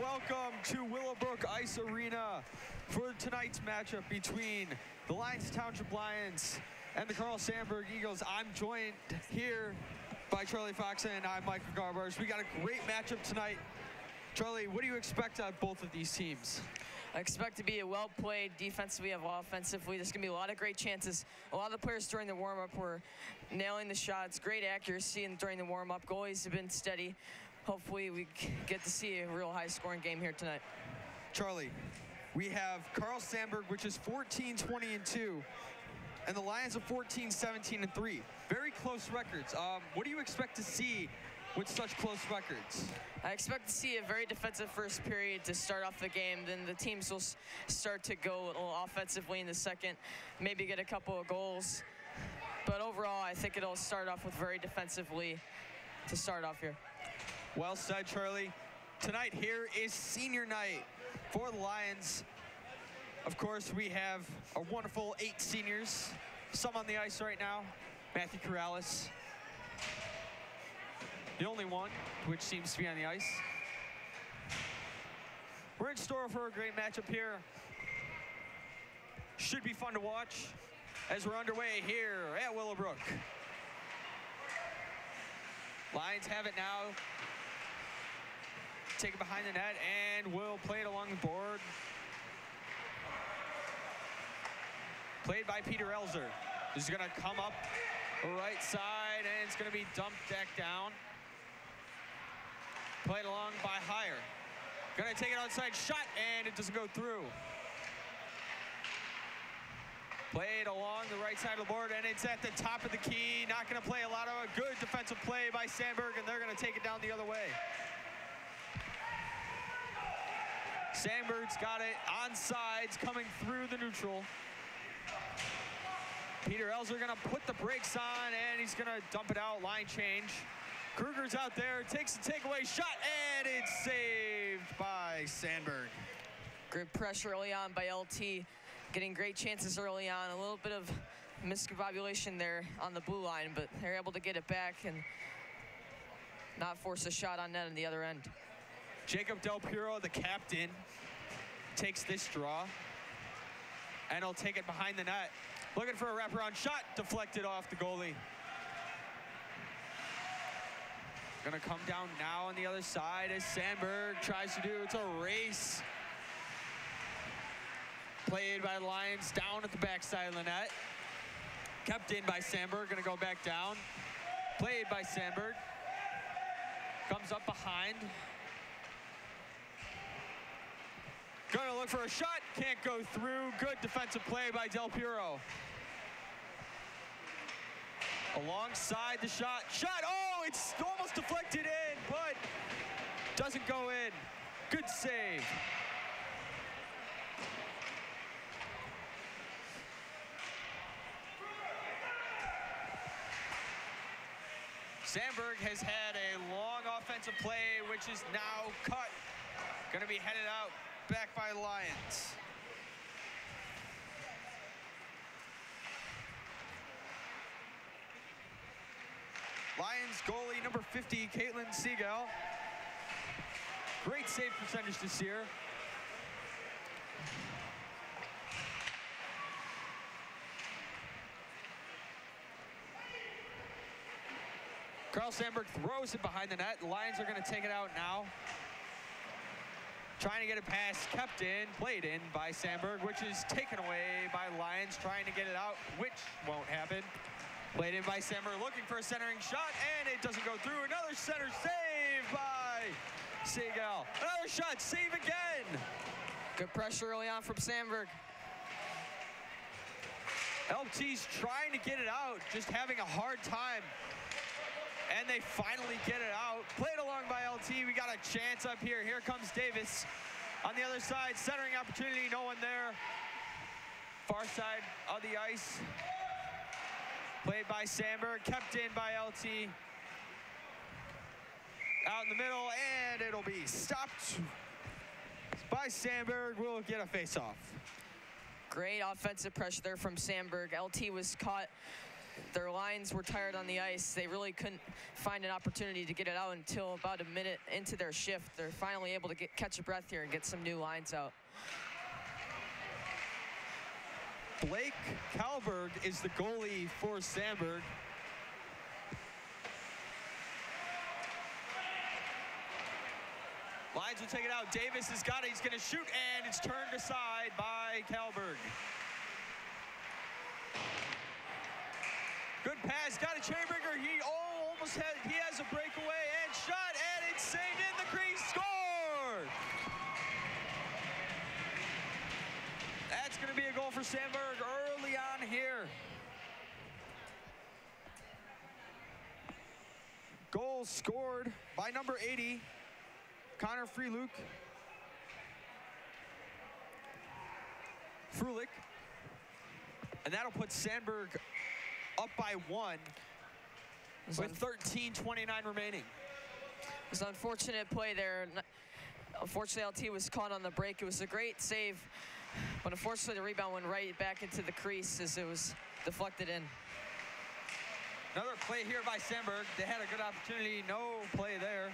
welcome to Willowbrook Ice Arena for tonight's matchup between the Lyons Township Lions and the Carl Sandburg Eagles. I'm joined here by Charlie Fox and I'm Michael Garbers. We got a great matchup tonight. Charlie, what do you expect out of both of these teams? I expect to be a well-played defensively and offensively. There's going to be a lot of great chances. A lot of the players during the warm-up were nailing the shots, great accuracy and during the warm-up. Goalies have been steady. Hopefully we get to see a real high-scoring game here tonight. Charlie, we have Carl Sandburg, which is 14, 20, and 2, and the Lions are 14, 17, and 3. Very close records. Um, what do you expect to see with such close records? I expect to see a very defensive first period to start off the game. Then the teams will start to go a little offensively in the second, maybe get a couple of goals. But overall, I think it'll start off with very defensively to start off here. Well said, Charlie. Tonight here is senior night for the Lions. Of course, we have a wonderful eight seniors, some on the ice right now. Matthew Corrales, the only one which seems to be on the ice. We're in store for a great matchup here. Should be fun to watch as we're underway here at Willowbrook. Lions have it now. Take it behind the net and will play it along the board. Played by Peter Elzer. This is gonna come up right side and it's gonna be dumped back down. Played along by Higher. Gonna take it outside shot and it doesn't go through. Played along the right side of the board and it's at the top of the key. Not gonna play a lot of a good defensive play by Sandburg and they're gonna take it down the other way. Sandburg's got it on sides coming through the neutral. Peter Elzer gonna put the brakes on and he's gonna dump it out, line change. Kruger's out there, takes the takeaway shot, and it's saved by Sandburg. Great pressure early on by LT, getting great chances early on. A little bit of miscabulation there on the blue line, but they're able to get it back and not force a shot on net on the other end. Jacob Del Puro, the captain, takes this draw, and he'll take it behind the net. Looking for a wraparound shot, deflected off the goalie. Gonna come down now on the other side as Sandburg tries to do, it's a race. Played by Lions down at the backside of the net. Kept in by Sandburg, gonna go back down. Played by Sandburg. Comes up behind. Gonna look for a shot, can't go through. Good defensive play by Del Puro. Alongside the shot, shot, oh, it's almost deflected in, but doesn't go in. Good save. Sandburg has had a long offensive play, which is now cut. Gonna be headed out back by Lions. Lions goalie number 50, Caitlin Seagal. Great save percentage this year. Carl Sandburg throws it behind the net. The Lions are going to take it out now. Trying to get a pass kept in, played in by Sandburg, which is taken away by Lions, trying to get it out, which won't happen. Played in by Sandburg, looking for a centering shot, and it doesn't go through. Another center save by Seagal. Another shot, save again. Good pressure early on from Sandburg. LT's trying to get it out, just having a hard time. And they finally get it out. Played along by LT. We got a chance up here. Here comes Davis. On the other side, centering opportunity, no one there. Far side of the ice. Played by Sandburg, kept in by LT. Out in the middle, and it'll be stopped by Sandburg. We'll get a face-off. Great offensive pressure there from Sandburg. LT was caught their lines were tired on the ice. They really couldn't find an opportunity to get it out until about a minute into their shift. They're finally able to get, catch a breath here and get some new lines out. Blake Kalberg is the goalie for Sandburg. Lions will take it out. Davis has got it. He's going to shoot, and it's turned aside by Kalberg. Good pass. Got a Chamberger. He almost had. He has a breakaway and shot, and it's saved in the crease. Score! That's going to be a goal for Sandburg early on here. Goal scored by number 80, Connor Freeluke. Frulik. And that'll put Sandburg up by one with 13.29 remaining. It was an unfortunate play there. Unfortunately, LT was caught on the break. It was a great save, but unfortunately, the rebound went right back into the crease as it was deflected in. Another play here by Sandburg. They had a good opportunity. No play there.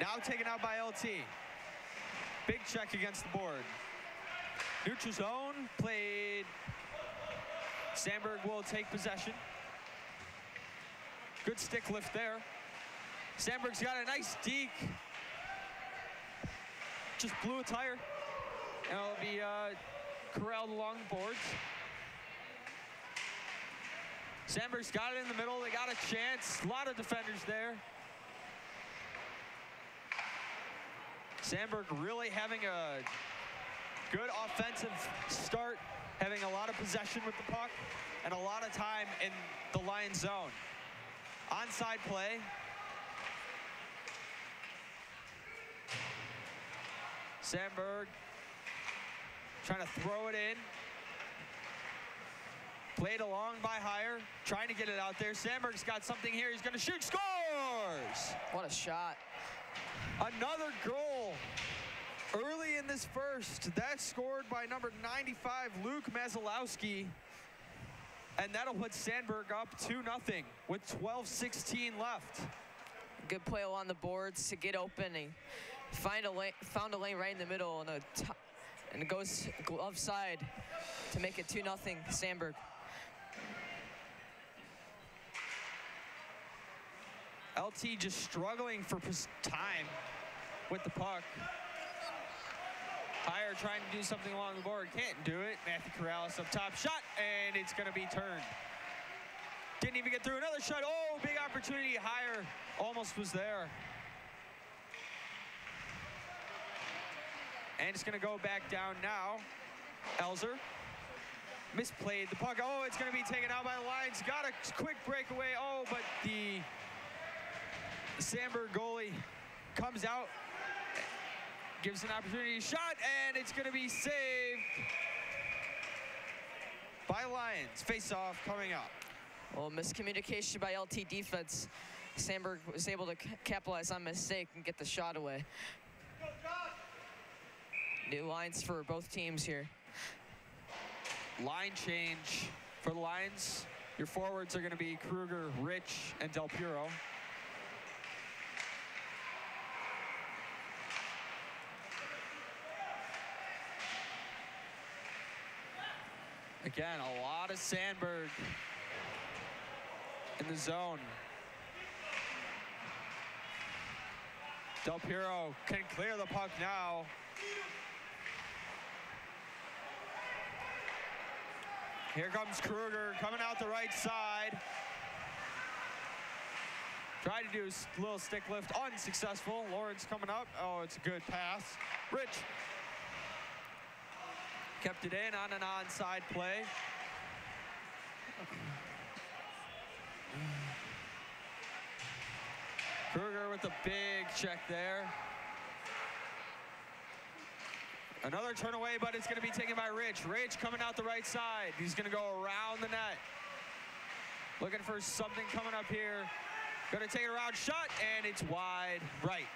Now taken out by LT. Big check against the board. Neutral zone played. Sandburg will take possession. Good stick lift there. Sandburg's got a nice deke. Just blew a tire. And it'll be uh, corralled along the boards. Sandburg's got it in the middle. They got a chance. A lot of defenders there. Sandburg really having a good offensive start, having a lot of possession with the puck and a lot of time in the Lions zone. Onside play. Sandburg trying to throw it in. Played along by Higher, trying to get it out there. Sandburg's got something here. He's going to shoot, scores! What a shot. Another goal early in this first. That's scored by number 95, Luke Mazalowski. And that'll put Sandburg up 2 0 with 12-16 left. Good play along the boards to get open. He find a lane, found a lane right in the middle and, a and it goes glove side to make it 2 0 Sandburg. LT just struggling for time with the puck. Higher trying to do something along the board. Can't do it. Matthew Corrales up top. Shot, and it's going to be turned. Didn't even get through. Another shot. Oh, big opportunity. Higher almost was there. And it's going to go back down now. Elzer misplayed the puck. Oh, it's going to be taken out by the Lions. Got a quick breakaway. Oh, but the Sandburg goalie comes out, gives an opportunity shot, and it's going to be saved by Lions. Face off coming up. Well, miscommunication by LT defense. Sandburg was able to capitalize on mistake and get the shot away. New lines for both teams here. Line change for the Lions. Your forwards are going to be Kruger, Rich, and Del Puro. Again, a lot of Sandburg in the zone. Del Puro can clear the puck now. Here comes Kruger coming out the right side. Tried to do a little stick lift, unsuccessful. Lawrence coming up. Oh, it's a good pass. Rich kept it in on an onside play. Kruger with a big check there. Another turn away, but it's going to be taken by Rich. Rich coming out the right side. He's going to go around the net. Looking for something coming up here. Going to take it around, shot, and it's wide right.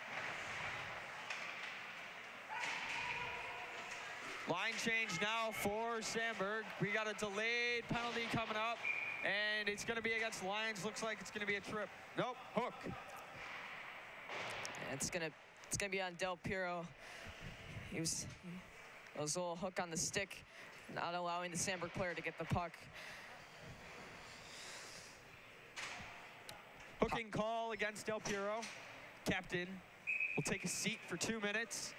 Line change now for Sandburg. We got a delayed penalty coming up, and it's going to be against Lions. Looks like it's going to be a trip. Nope, hook. It's gonna it's gonna be on Del Piero. He was it was a little hook on the stick, not allowing the Sandburg player to get the puck. Hooking call against Del Piero. Captain will take a seat for two minutes.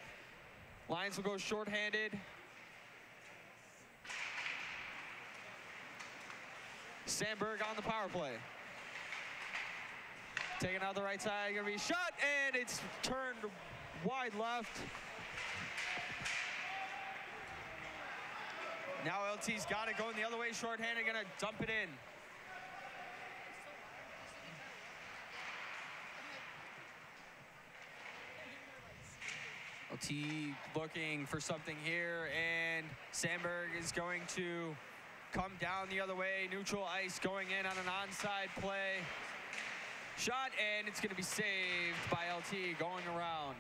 Lions will go shorthanded. Sandburg on the power play. Taking out the right side, gonna be shot, and it's turned wide left. Now LT's got it going the other way, shorthanded, gonna dump it in. LT looking for something here, and Sandburg is going to come down the other way. Neutral ice going in on an onside play. Shot, and it's going to be saved by LT going around.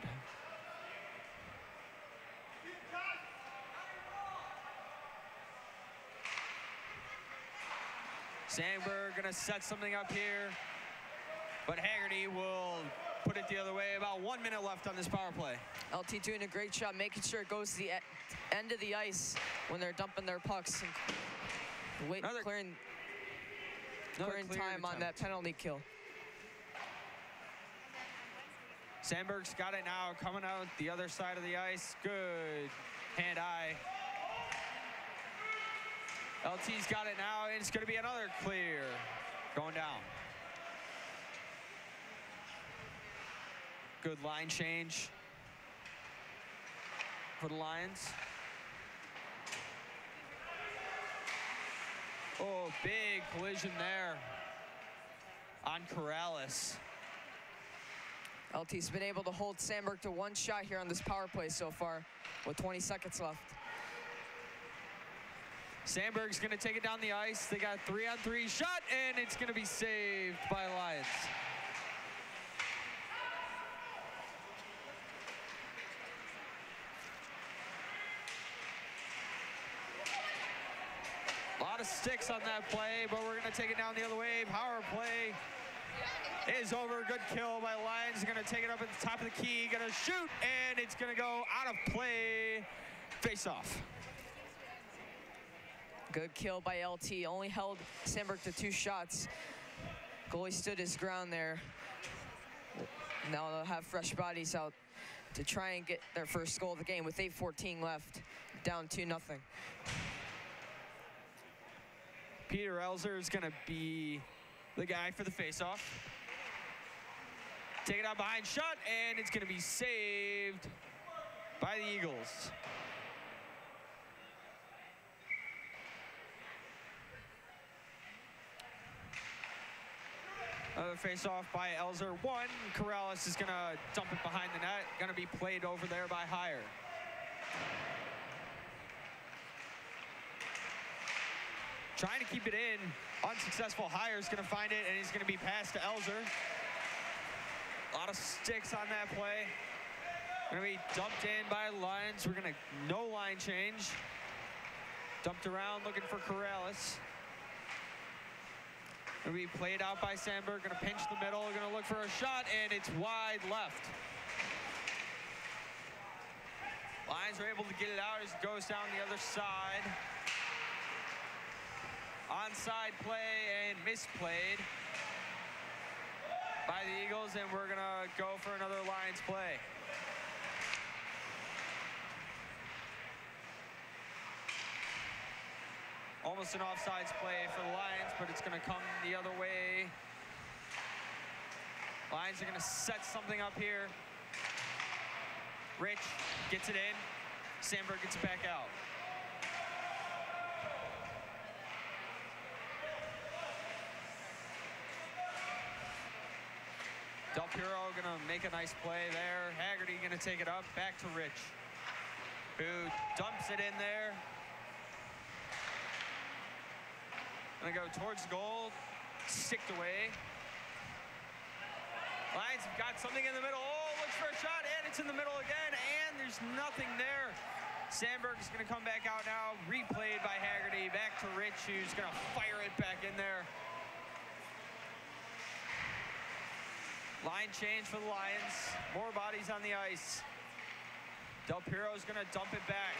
Sandburg going to set something up here, but Haggerty will put it the other way. About one minute left on this power play. LT doing a great job making sure it goes to the end of the ice when they're dumping their pucks and wait, Another- clearing, Another clearing cleared time on that penalty kill. Sandburg's got it now, coming out the other side of the ice. Good hand eye. LT's got it now, and it's going to be another clear going down. Good line change for the Lions. Oh, big collision there on Corrales. LT's been able to hold Sandburg to one shot here on this power play so far with 20 seconds left. Sandburg's going to take it down the ice. They got three on three shot, and it's going to be saved by Lions. Lot of sticks on that play, but we're going to take it down the other way. Power play is over. Good kill by Lions. Going to take it up at the top of the key. Going to shoot, and it's going to go out of play. Face off. Good kill by LT. Only held Sandburg to two shots. Goalie stood his ground there. Now they'll have fresh bodies out to try and get their first goal of the game with 8.14 left, down 2 nothing. Peter Elzer is going to be the guy for the faceoff. Take it out behind shot, and it's going to be saved by the Eagles. Another face-off by Elzer. One, Corrales is going to dump it behind the net. Going to be played over there by Hire. Trying to keep it in. Unsuccessful. Hire is going to find it, and he's going to be passed to Elzer. A lot of sticks on that play. Going to be dumped in by Lions. We're going to no line change. Dumped around looking for Corrales. Going to be played out by Sandburg. Going to pinch the middle. Going to look for a shot, and it's wide left. Lions are able to get it out as it goes down the other side. Onside play and misplayed by the Eagles, and we're gonna go for another Lions play. Almost an offsides play for the Lions, but it's gonna come the other way. Lions are gonna set something up here. Rich gets it in. Sandburg gets it back out. Piero gonna make a nice play there. Haggerty gonna take it up, back to Rich, who dumps it in there. Gonna go towards goal, sticked away. Lions have got something in the middle. Oh, looks for a shot, and it's in the middle again, and there's nothing there. Sandburg's going to come back out now. Replayed by Haggerty. Back to Rich, who's going to fire it back in there. Line change for the Lions. More bodies on the ice. Del Piero's going to dump it back.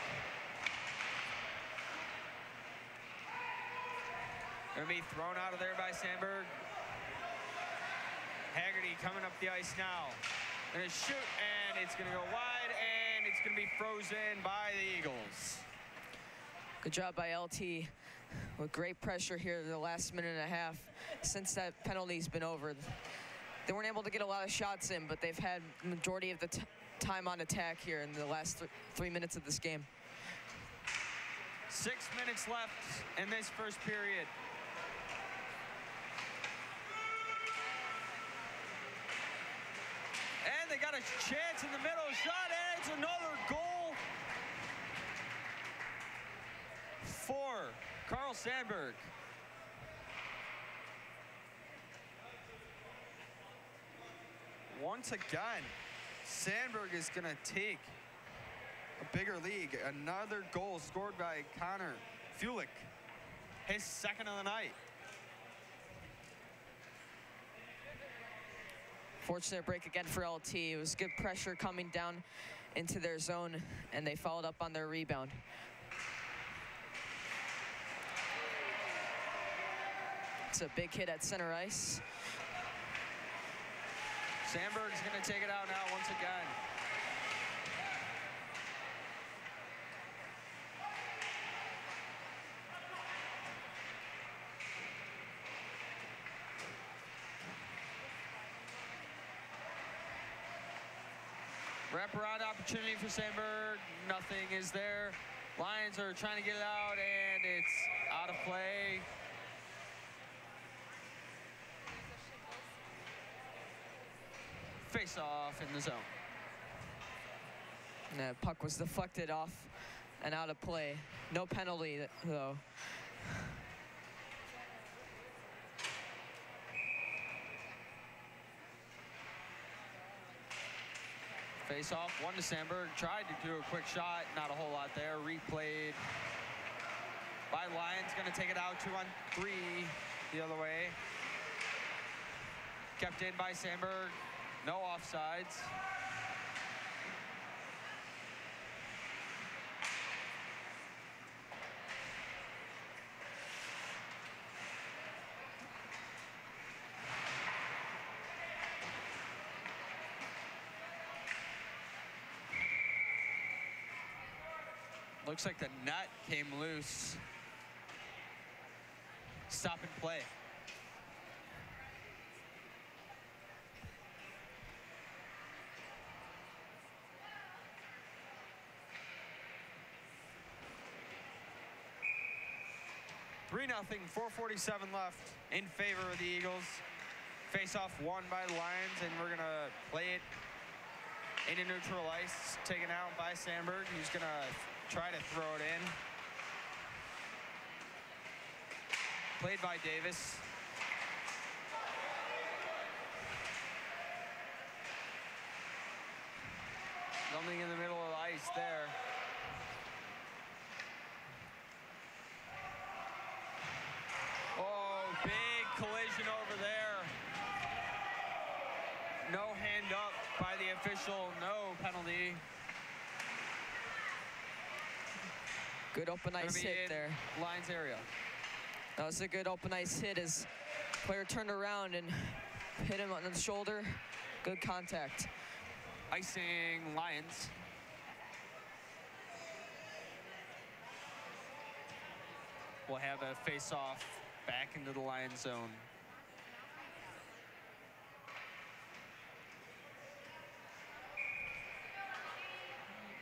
To be thrown out of there by Sandburg. Haggerty coming up the ice now. To shoot, and it's going to go wide, and it's going to be frozen by the Eagles. Good job by LT with great pressure here the last minute and a half since that penalty's been over. They weren't able to get a lot of shots in, but they've had majority of the time on attack here in the last th three minutes of this game. Six minutes left in this first period. And they got a chance in the middle. Shot, and it's another goal for Carl Sandburg. Once again, Sandburg is going to take a bigger league. Another goal scored by Connor Fulick, his second of the night. Fortunate break again for LT. It was good pressure coming down into their zone, and they followed up on their rebound. It's a big hit at center ice. Sandburg's going to take it out now once again. Wraparound opportunity for Sandburg. Nothing is there. Lions are trying to get it out, and it's out of play. Face off in the zone. That puck was deflected off and out of play. No penalty, though. Face off, one to Sandburg. Tried to do a quick shot, not a whole lot there. Replayed by Lions. Going to take it out two on three the other way. Kept in by Sandburg. No offsides. Looks like the nut came loose. Stop and play. Nothing, 447 left in favor of the Eagles. Face off won by the Lions, and we're gonna play it into neutral ice, taken out by Sandburg, who's gonna try to throw it in. Played by Davis. Something in the middle of the ice there. Oh, big collision over there. No hand up by the official, no penalty. Good open ice hit there. Lions area. That was a good open ice hit as player turned around and hit him on the shoulder. Good contact. Icing Lions. We'll have a face-off back into the Lions zone.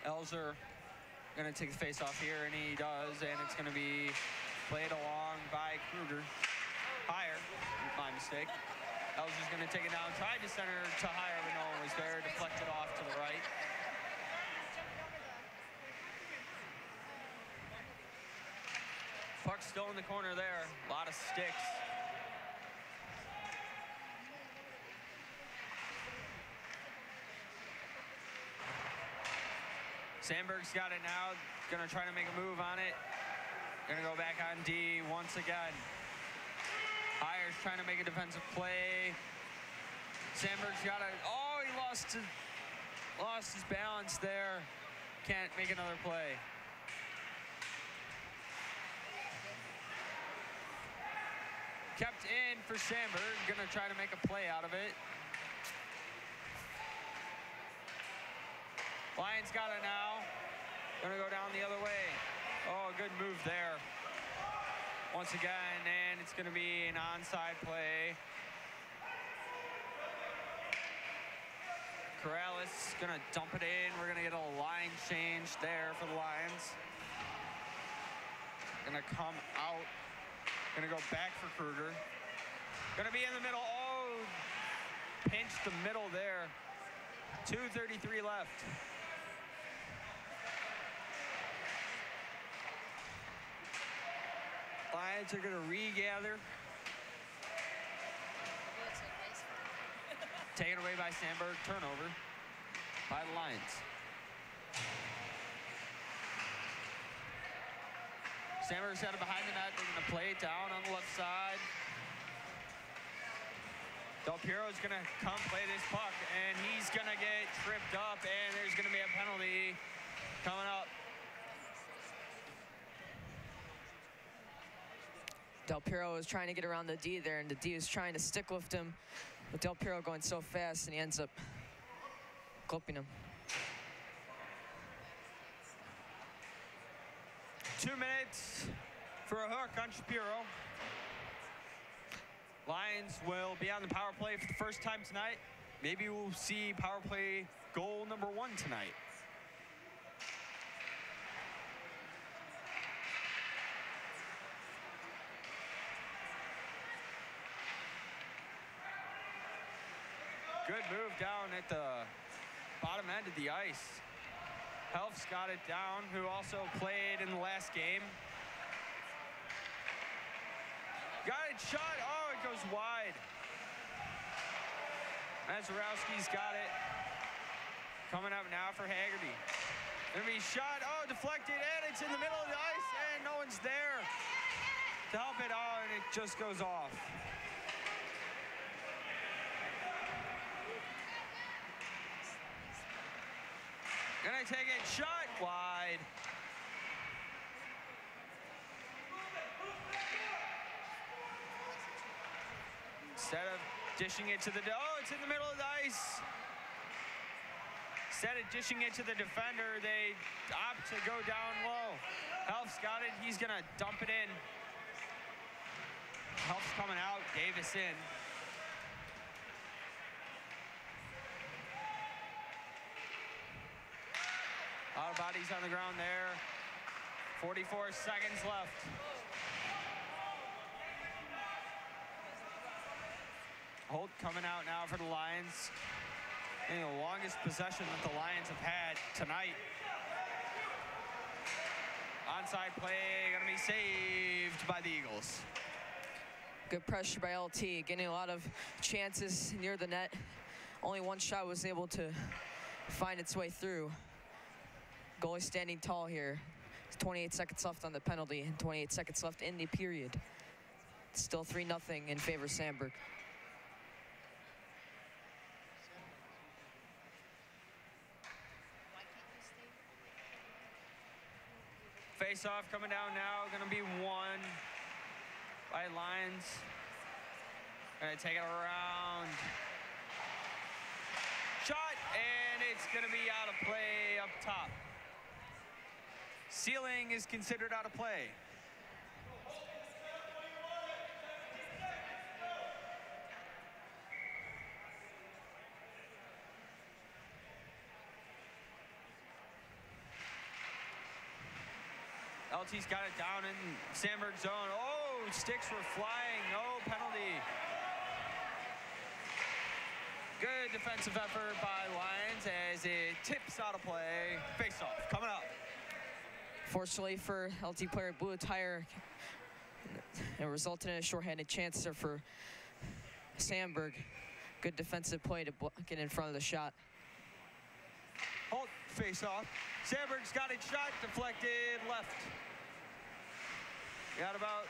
Elzer gonna take the face-off here, and he does, and it's gonna be played along by Kruger. Higher, my mistake. Elzer's gonna take it down, tried to center to higher, but no one was there, deflected off to the right. Puck still in the corner there, a lot of sticks. Sandburg's got it now. Gonna try to make a move on it. Gonna go back on D once again. Hires trying to make a defensive play. Sandburg's got it. Oh, he lost his, lost his balance there. Can't make another play. Kept in for Sandburg. Gonna try to make a play out of it. Lions got it now. Gonna go down the other way. Oh, a good move there. Once again, and it's gonna be an onside play. Corrales gonna dump it in. We're gonna get a line change there for the Lions. Gonna come out. Gonna go back for Kruger. Gonna be in the middle. Oh, pinched the middle there. 2.33 left. Lions are gonna regather. Taken away by Sandburg. Turnover by the Lions. Sandburg's it behind the net. They're gonna play it down on the left side. Del Piero's gonna come play this puck, and he's gonna get tripped up, and there's gonna be a penalty coming up. Del Piero is trying to get around the D there, and the D is trying to stick lift him. But Del Piero going so fast, and he ends up clipping him. Two minutes for a hook on Shapiro. Lions will be on the power play for the first time tonight. Maybe we'll see power play goal number one tonight. Move down at the bottom end of the ice. Helf's got it down, who also played in the last game. Got it shot. Oh, it goes wide. Mazurowski's got it. Coming up now for Haggerty. Gonna be shot. Oh, deflected, and it's in the middle of the ice, and no one's there to help it. Oh, and it just goes off. Gonna take it shot wide. Instead of dishing it to the, oh, it's in the middle of the ice. Instead of dishing it to the defender, they opt to go down low. Helf's got it, he's gonna dump it in. Helf's coming out, Davis in. Lot of bodies on the ground there. 44 seconds left. Holt coming out now for the Lions. And the longest possession that the Lions have had tonight. Onside play gonna be saved by the Eagles. Good pressure by LT, getting a lot of chances near the net. Only one shot was able to find its way through. Goalie standing tall here. 28 seconds left on the penalty and 28 seconds left in the period. Still 3 0 in favor of Sandburg. Face off coming down now, gonna be one by Lions. Gonna take it around. Shot, and it's gonna be out of play up top. Ceiling is considered out of play. LT's got it down in Sandburg zone. Oh, sticks were flying. No penalty. Good defensive effort by Lions as it tips out of play. Face off coming up. Fortunately for LT player, a tire. It resulted in a shorthanded chance there for Sandburg. Good defensive play to get in front of the shot. Holt face off. Sandburg's got it shot, deflected left. Got about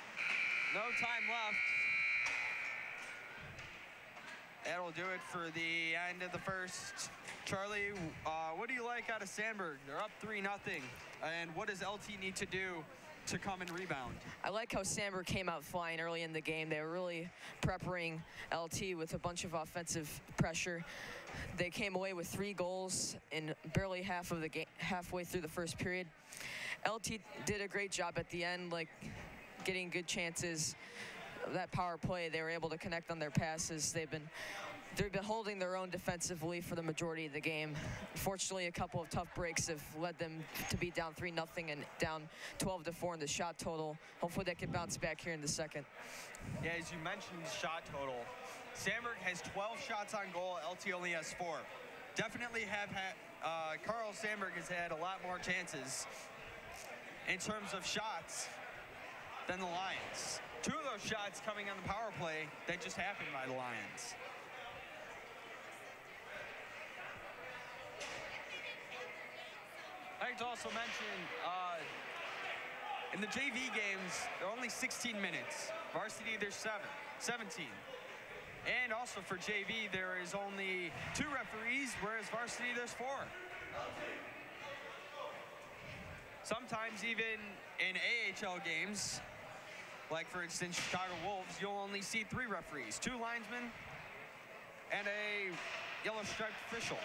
no time left. That'll do it for the end of the first. Charlie, uh, what do you like out of Sandburg? They're up 3 nothing. And what does LT need to do to come and rebound? I like how Sandburg came out flying early in the game. They were really preparing LT with a bunch of offensive pressure. They came away with three goals in barely half of the game, halfway through the first period. LT did a great job at the end, like getting good chances. That power play, they were able to connect on their passes. They've been they've been holding their own defensively for the majority of the game. Fortunately, a couple of tough breaks have led them to be down 3 nothing and down 12 to 4 in the shot total. Hopefully, they can bounce back here in the second. Yeah, as you mentioned, shot total. Sandburg has 12 shots on goal. LT only has four. Definitely have had, uh, Carl Sandburg has had a lot more chances in terms of shots than the Lions. Two of those shots coming on the power play that just happened by the Lions. Like to also mention uh, in the JV games, they're only 16 minutes. Varsity, there's seven, 17. And also for JV, there is only two referees, whereas varsity, there's four. Sometimes even in AHL games, like for instance Chicago Wolves, you'll only see three referees, two linesmen, and a yellow striped official.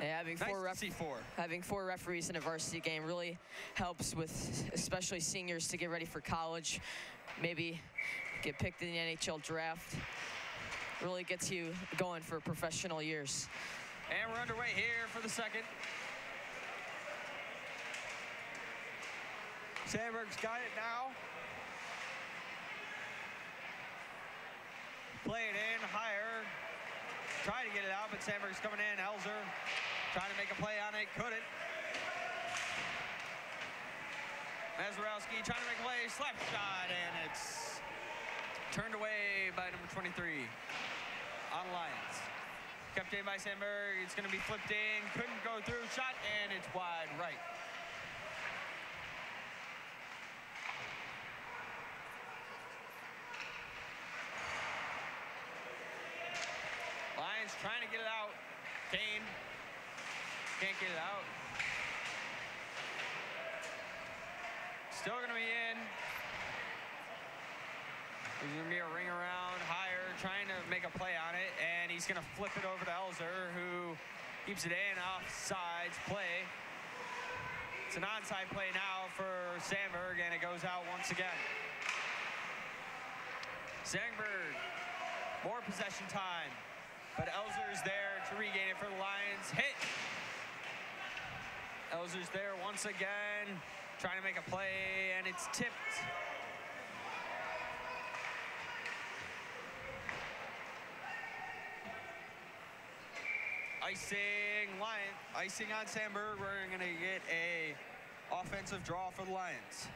Yeah, having Nice four four. having four referees in a varsity game really helps with especially seniors to get ready for college, maybe get picked in the NHL draft. Really gets you going for professional years. And we're underway here for the second. Sandburg's got it now. Play it in, higher. Trying to get it out, but Sandburg's coming in. Elzer trying to make a play on it, couldn't. Mazurowski trying to make a play, slap shot, and it's turned away by number 23 on Lions. Kept in by Sandburg. It's going to be flipped in. Couldn't go through. Shot, and it's wide right. Trying to get it out. Kane can't get it out. Still to be in. There's going to be a ring around higher, trying to make a play on it, and he's to flip it over to Elzer, who keeps it in off sides play. It's an onside play now for Sandburg, and it goes out once again. Sandburg, more possession time, but Elzer's there to regain it for the Lions. Hit. Elzer's there once again, trying to make a play, and it's tipped. Icing Lion, icing on Sandburg. We're gonna get a offensive draw for the Lions.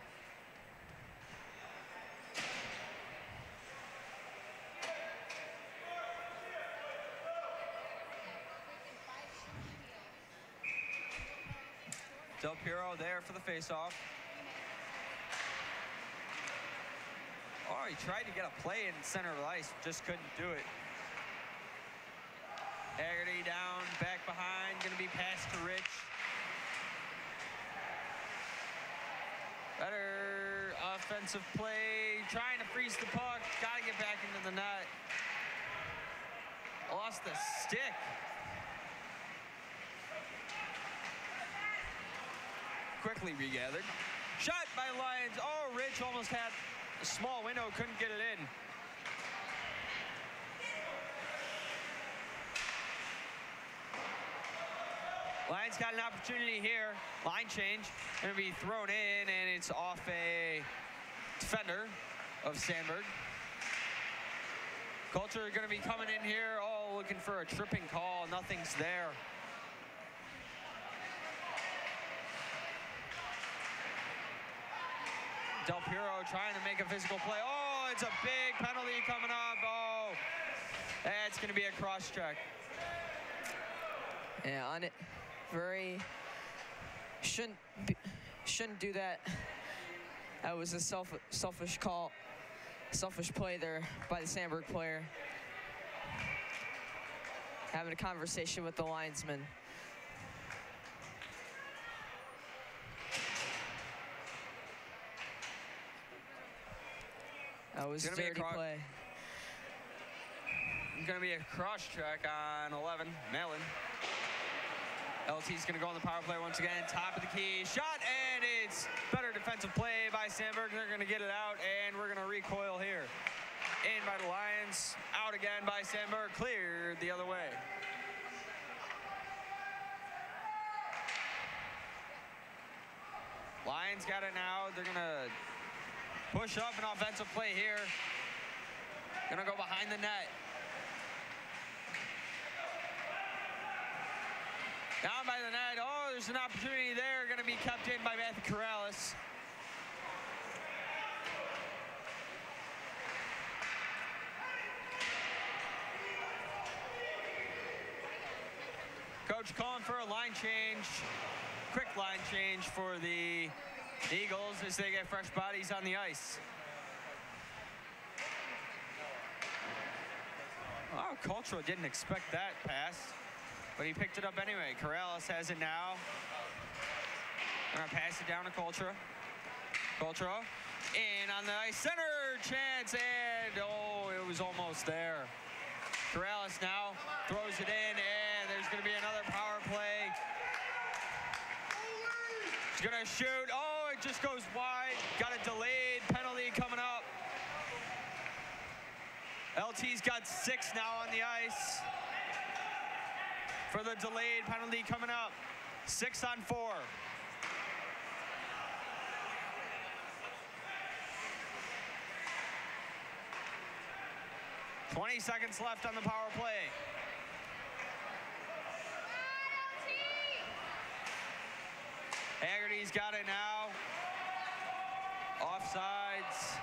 Del Piero there for the faceoff. Oh, he tried to get a play in center of the ice, just couldn't do it. Haggerty down, back behind, gonna be passed to Rich. Better offensive play, trying to freeze the puck, gotta get back into the net. Lost the stick. Quickly regathered. Shot by Lions. Oh, Rich almost had a small window, couldn't get it in. Lions got an opportunity here. Line change. Gonna be thrown in, and it's off a defender of Sandburg. Cultura gonna be coming in here, all looking for a tripping call. Nothing's there. Del Piero trying to make a physical play. Oh, it's a big penalty coming up. Oh, that's going to be a cross check. Yeah, on it, very Shouldn't be, shouldn't do that. That was a self, selfish call, selfish play there by the Sandburg player. Having a conversation with the linesman. That was Gonna be a dirty play. Going to be a cross check on 11, Mellon. LT's going to go on the power play once again. Top of the key. Shot, and it's better defensive play by Sandburg. They're going to get it out, and we're going to recoil here. In by the Lions. Out again by Sandburg. Cleared the other way. Lions got it now. They're going to push up an offensive play here. Gonna go behind the net. Down by the net. Oh, there's an opportunity there. Gonna be kept in by Matthew Corrales. Coach calling for a line change. Quick line change for the Eagles as they get fresh bodies on the ice. Oh, Cultural didn't expect that pass, but he picked it up anyway. Corrales has it now. Gonna pass it down to Cultura. Cultura in on the ice, center chance, and oh, it was almost there. Corrales now throws it in, and there's gonna be another power play. He's gonna shoot. Oh, just goes wide. Got a delayed penalty coming up. LT's got six now on the ice for the delayed penalty coming up. Six on four. Twenty seconds left on the power play. Haggerty's got it now. Offsides.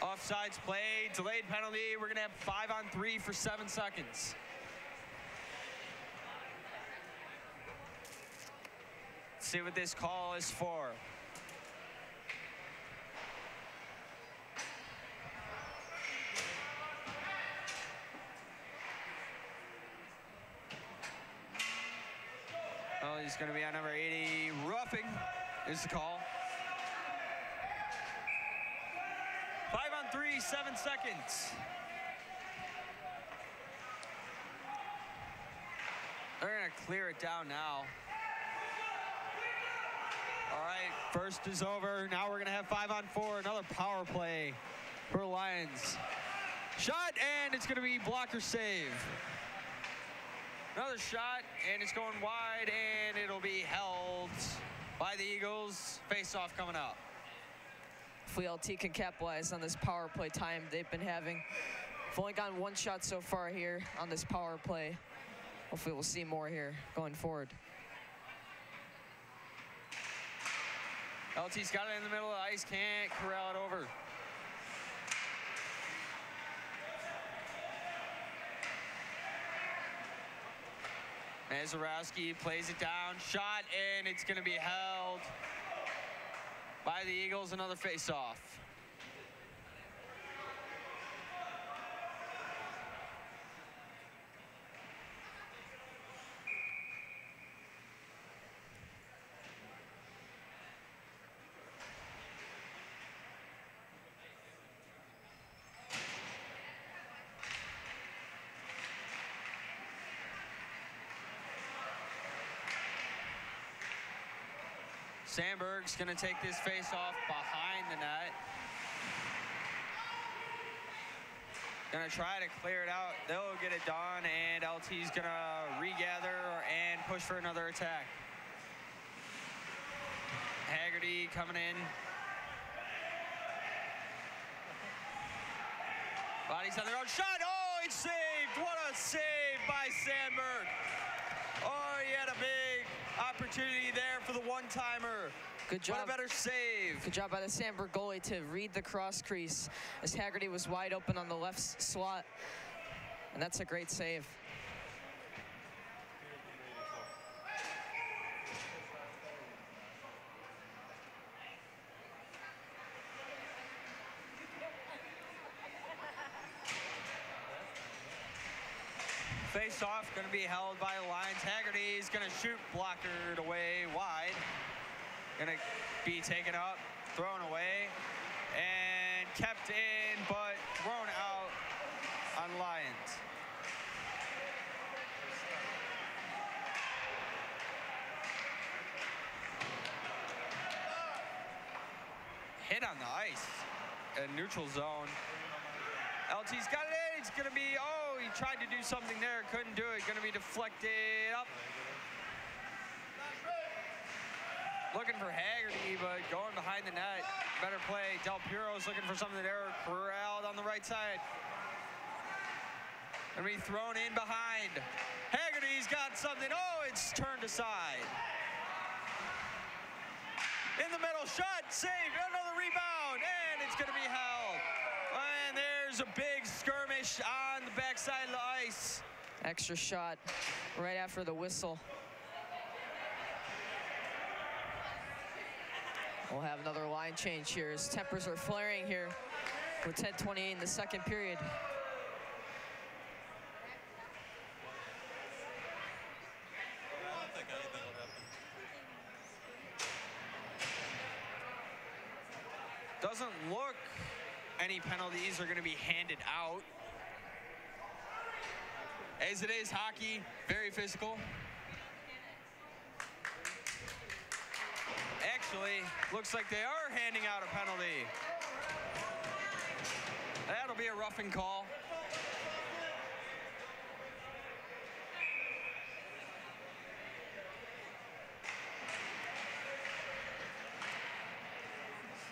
Offsides play, delayed penalty. We're to have five on three for seven seconds. See what this call is for. Going to be on number 80. Roughing is the call. Five on three, seven seconds. They're going to clear it down now. All right, first is over. Now we're going to have five on four, another power play for Lions. Shot, and it's going to be blocker save. Another shot, and it's going wide, and it'll be held by the Eagles. Face off coming up. If we LT can capitalize on this power play time they've been having. We've only gotten one shot so far here on this power play. Hopefully we'll see more here going forward. LT's got it in the middle of the ice, can't corral it over. Mazurowski plays it down, shot, in, it's going to be held by the Eagles. Another face-off. Sandburg's going to take this face off behind the net. To try to clear it out. They'll get it done, and LT's to regather and push for another attack. Haggerty coming in. Bodies on their own shot. Oh, it's saved. What a save by Sandburg. Oh, he had a big opportunity there for the one-timer. Good job. What a better save. Good job by the Sandburg goalie to read the cross crease as Haggerty was wide open on the left slot. And that's a great save. Face off, going to be held by Lions. Haggerty is going to shoot, blockered away wide. Going to be taken up, thrown away, and kept in, but thrown out on Lions. Hit on the ice, a neutral zone. LT's got it in. It's going to be, oh, he tried to do something there, couldn't do it. Going to be deflected up. Looking for Haggerty, but going behind the net. Better play. Del Piero's looking for something there. Corralled on the right side. To be thrown in behind. Haggerty's got something. Oh, it's turned aside. In the middle, shot, save, another rebound, and it's going to be held. And there's a big skirmish on the backside of the ice. Extra shot right after the whistle. We'll have another line change here as tempers are flaring here with 10:28 in the second period. Doesn't look penalties are going to be handed out. As it is hockey, very physical. Actually, looks like they are handing out a penalty. That'll be a roughing call.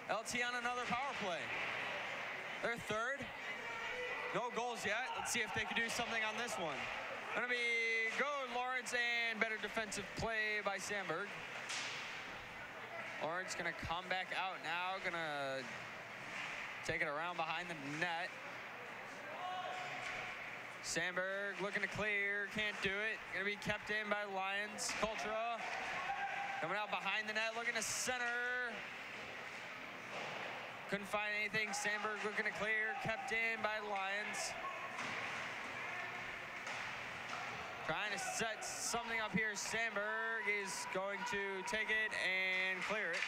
LT on another power play. Their third. No goals yet. Let's see if they can do something on this one. Gonna be go Lawrence and better defensive play by Sandburg. Lawrence gonna come back out now. Gonna take it around behind the net. Sandburg looking to clear, can't do it. Gonna be kept in by Lions. Cultura coming out behind the net, looking to center. Couldn't find anything. Sandburg looking to clear, kept in by the Lions. Trying to set something up here. Sandburg is going to take it and clear it.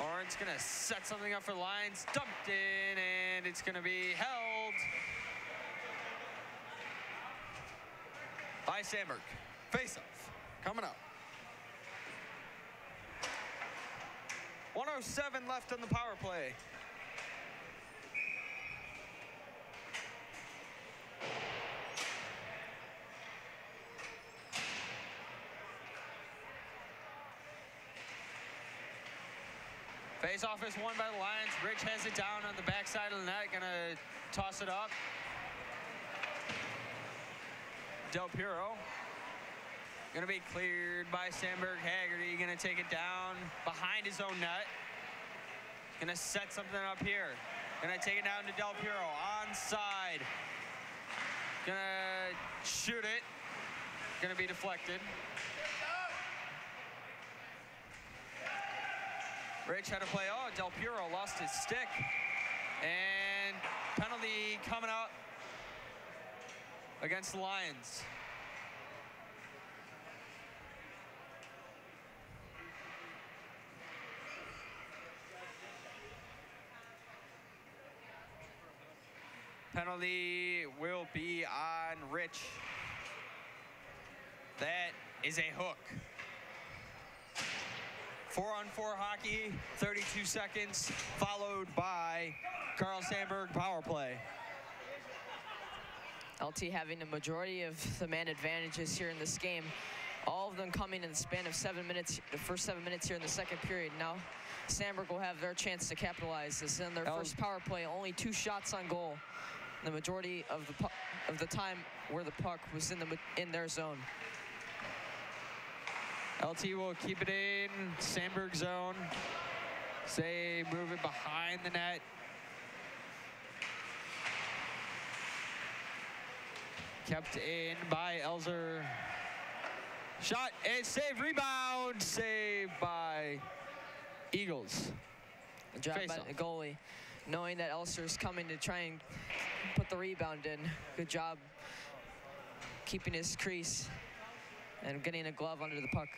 Orange gonna set something up for the Lions. Dumped in, and it's gonna be held by Sandburg. Face off. Coming up. 107 left on the power play. Face off is won by the Lions. Rich has it down on the backside of the net. Gonna toss it up. Del Piero. Gonna be cleared by Sandburg Haggerty. Gonna take it down behind his own net. Gonna set something up here. Gonna take it down to Del Piero. Onside. Gonna shoot it. Gonna be deflected. Rich had to play. Oh, Del Piero lost his stick. And penalty coming up against the Lions. Penalty will be on Rich. That is a hook. Four on four hockey, 32 seconds, followed by Carl Sandburg power play. LT having the majority of the man advantages here in this game. All of them coming in the span of seven minutes, the first seven minutes here in the second period. Now, Sandburg will have their chance to capitalize this in their El- first power play. Only two shots on goal. The majority of the of the time where the puck was in the in their zone. LT will keep it in Sandburg zone. Say move it behind the net. Kept in by Elzer. Shot and save, rebound, saved by Eagles. Good job by the goalie, knowing that Elser's coming to try and put the rebound in. Good job keeping his crease and getting a glove under the puck.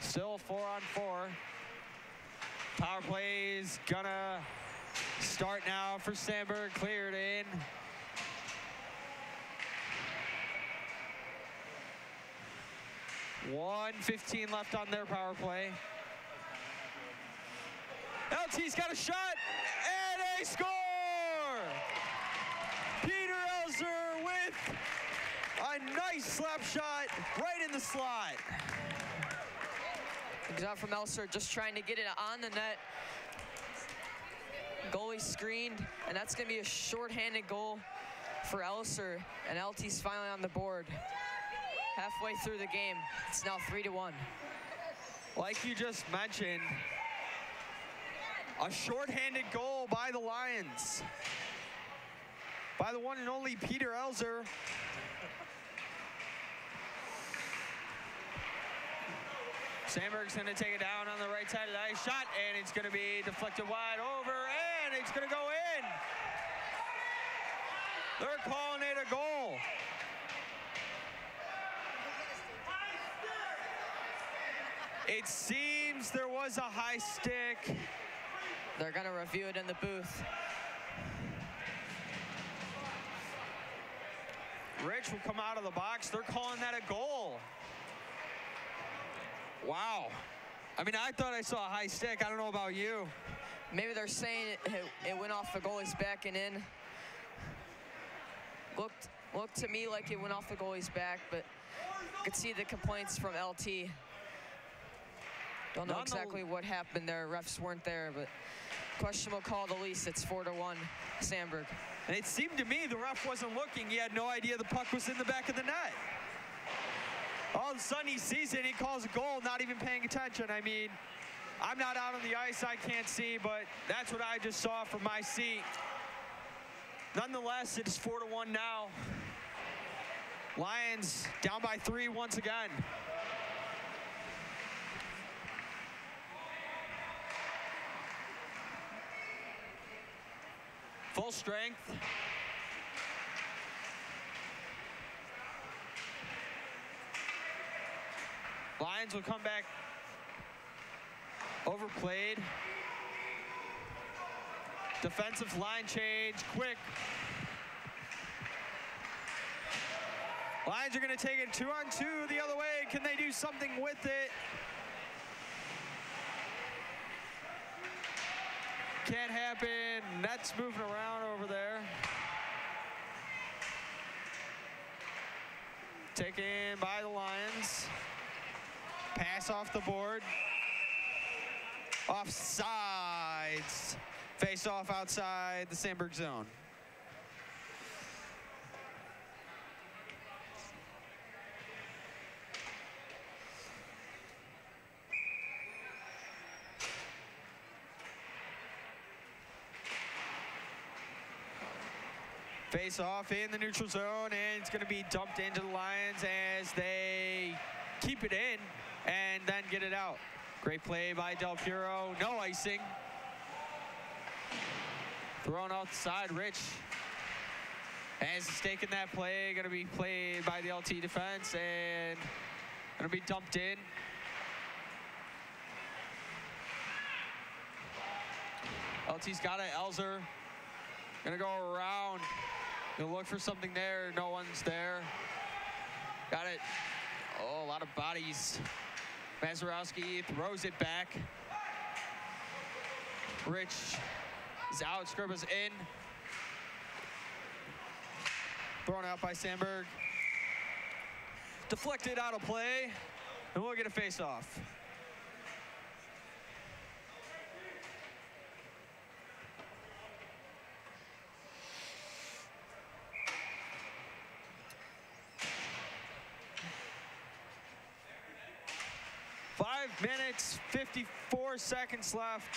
Still four on four. Power play's gonna start now for Sandburg. Cleared in. One fifteen left on their power play. LT's got a shot and a score! Peter Elzer with a nice slap shot right in the slot. Comes out from Elser, just trying to get it on the net. Goalie screened, and that's going to be a short-handed goal for Elser, and LT's finally on the board. Halfway through the game, it's now three to one. Like you just mentioned, a shorthanded goal by the Lions. By the one and only Peter Elzer. Sandburg's gonna take it down on the right side of the ice shot, and it's gonna be deflected wide over, and it's gonna go in. They're calling it a goal. It seems there was a high stick. They're going to review it in the booth. Rich will come out of the box. They're calling that a goal. Wow. I mean, I thought I saw a high stick. I don't know about you. Maybe they're saying it, it went off the goalie's back and in. Looked, looked to me like it went off the goalie's back, but could see the complaints from LT. Don't know exactly what happened there. Refs weren't there, but questionable call the least. It's four to one, Sandburg. And it seemed to me the ref wasn't looking. He had no idea the puck was in the back of the net. All of a sudden he sees it, he calls a goal, not even paying attention. I mean, I'm not out on the ice, I can't see, but that's what I just saw from my seat. Nonetheless, it is four to one now. Lions down by three once again. Full strength. Lions will come back overplayed. Defensive line change, quick. Lions are to take it two on two the other way. Can they do something with it? Can't happen. Nets moving around over there. Taken by the Lions. Pass off the board. Offsides. Face off outside the Sandburg zone. Face off in the neutral zone, and it's going to be dumped into the Lions as they keep it in and then get it out. Great play by Del Piero. No icing. Thrown outside, Rich. Has a stake in that play. Going to be played by the LT defense and going to be dumped in. LT's got it. Elzer Gonna go around. Look for something there. No one's there. Got it. Oh, a lot of bodies. Mazurowski throws it back. Rich is out. Scribba's in. Thrown out by Sandburg. Deflected out of play. And we'll get a face off. Five minutes, 54 seconds left.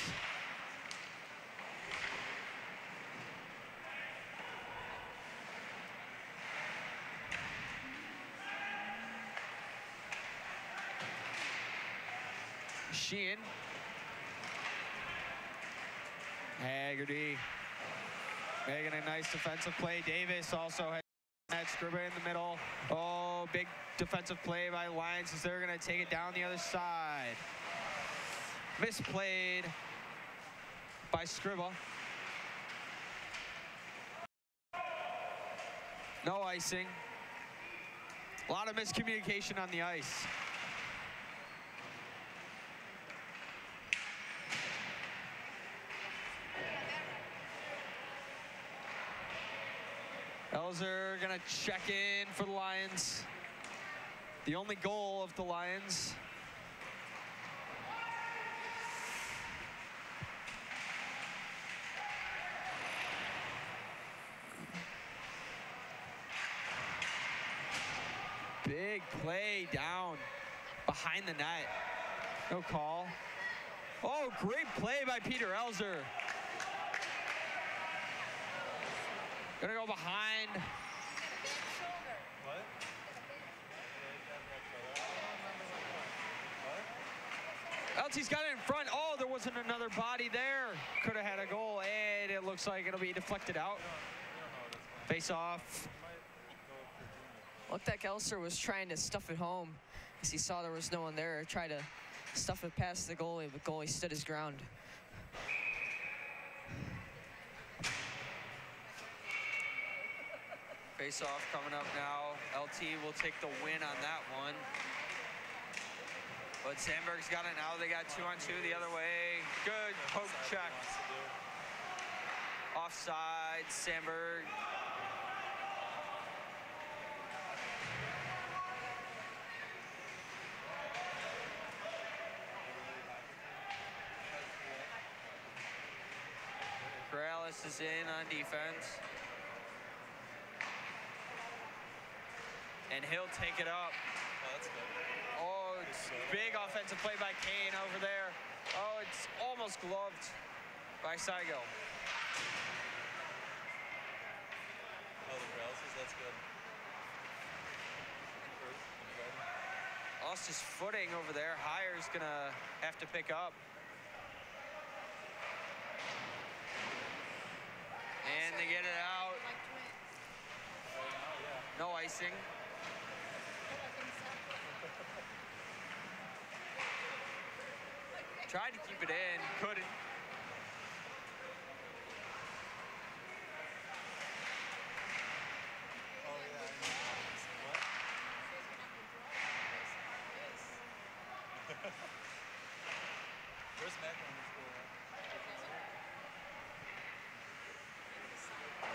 Sheehan. Haggerty making a nice defensive play. Davis also has that Scribba in the middle. Oh, big defensive play by Lions as they're going to take it down the other side. Misplayed by Scribba. No icing. A lot of miscommunication on the ice. Elzer gonna check in for the Lions. The only goal of the Lions. Big play down behind the net. No call. Oh, great play by Peter Elzer. Gonna go behind. LT's got it in front. Oh, there wasn't another body there. Could have had a goal, and it looks like it'll be deflected out. Face off. Looked like Elser was trying to stuff it home as he saw there was no one there. Try to stuff it past the goalie, but goalie stood his ground. Face off coming up now. LT will take the win on that one. But Sandburg's got it now. They got two on two the other way. Good poke check. Offside, Sandburg. Corrales is in on defense. And he'll take it up. Oh, oh, it's big offensive play by Kane over there. Oh, it's almost gloved by Saigo. Oh, the paralysis, that's good. Lost his footing over there. Hires gonna have to pick up. And they get it out. No icing. Tried to keep it in, couldn't. Oh, yeah. I know. What? Where's Mac on the?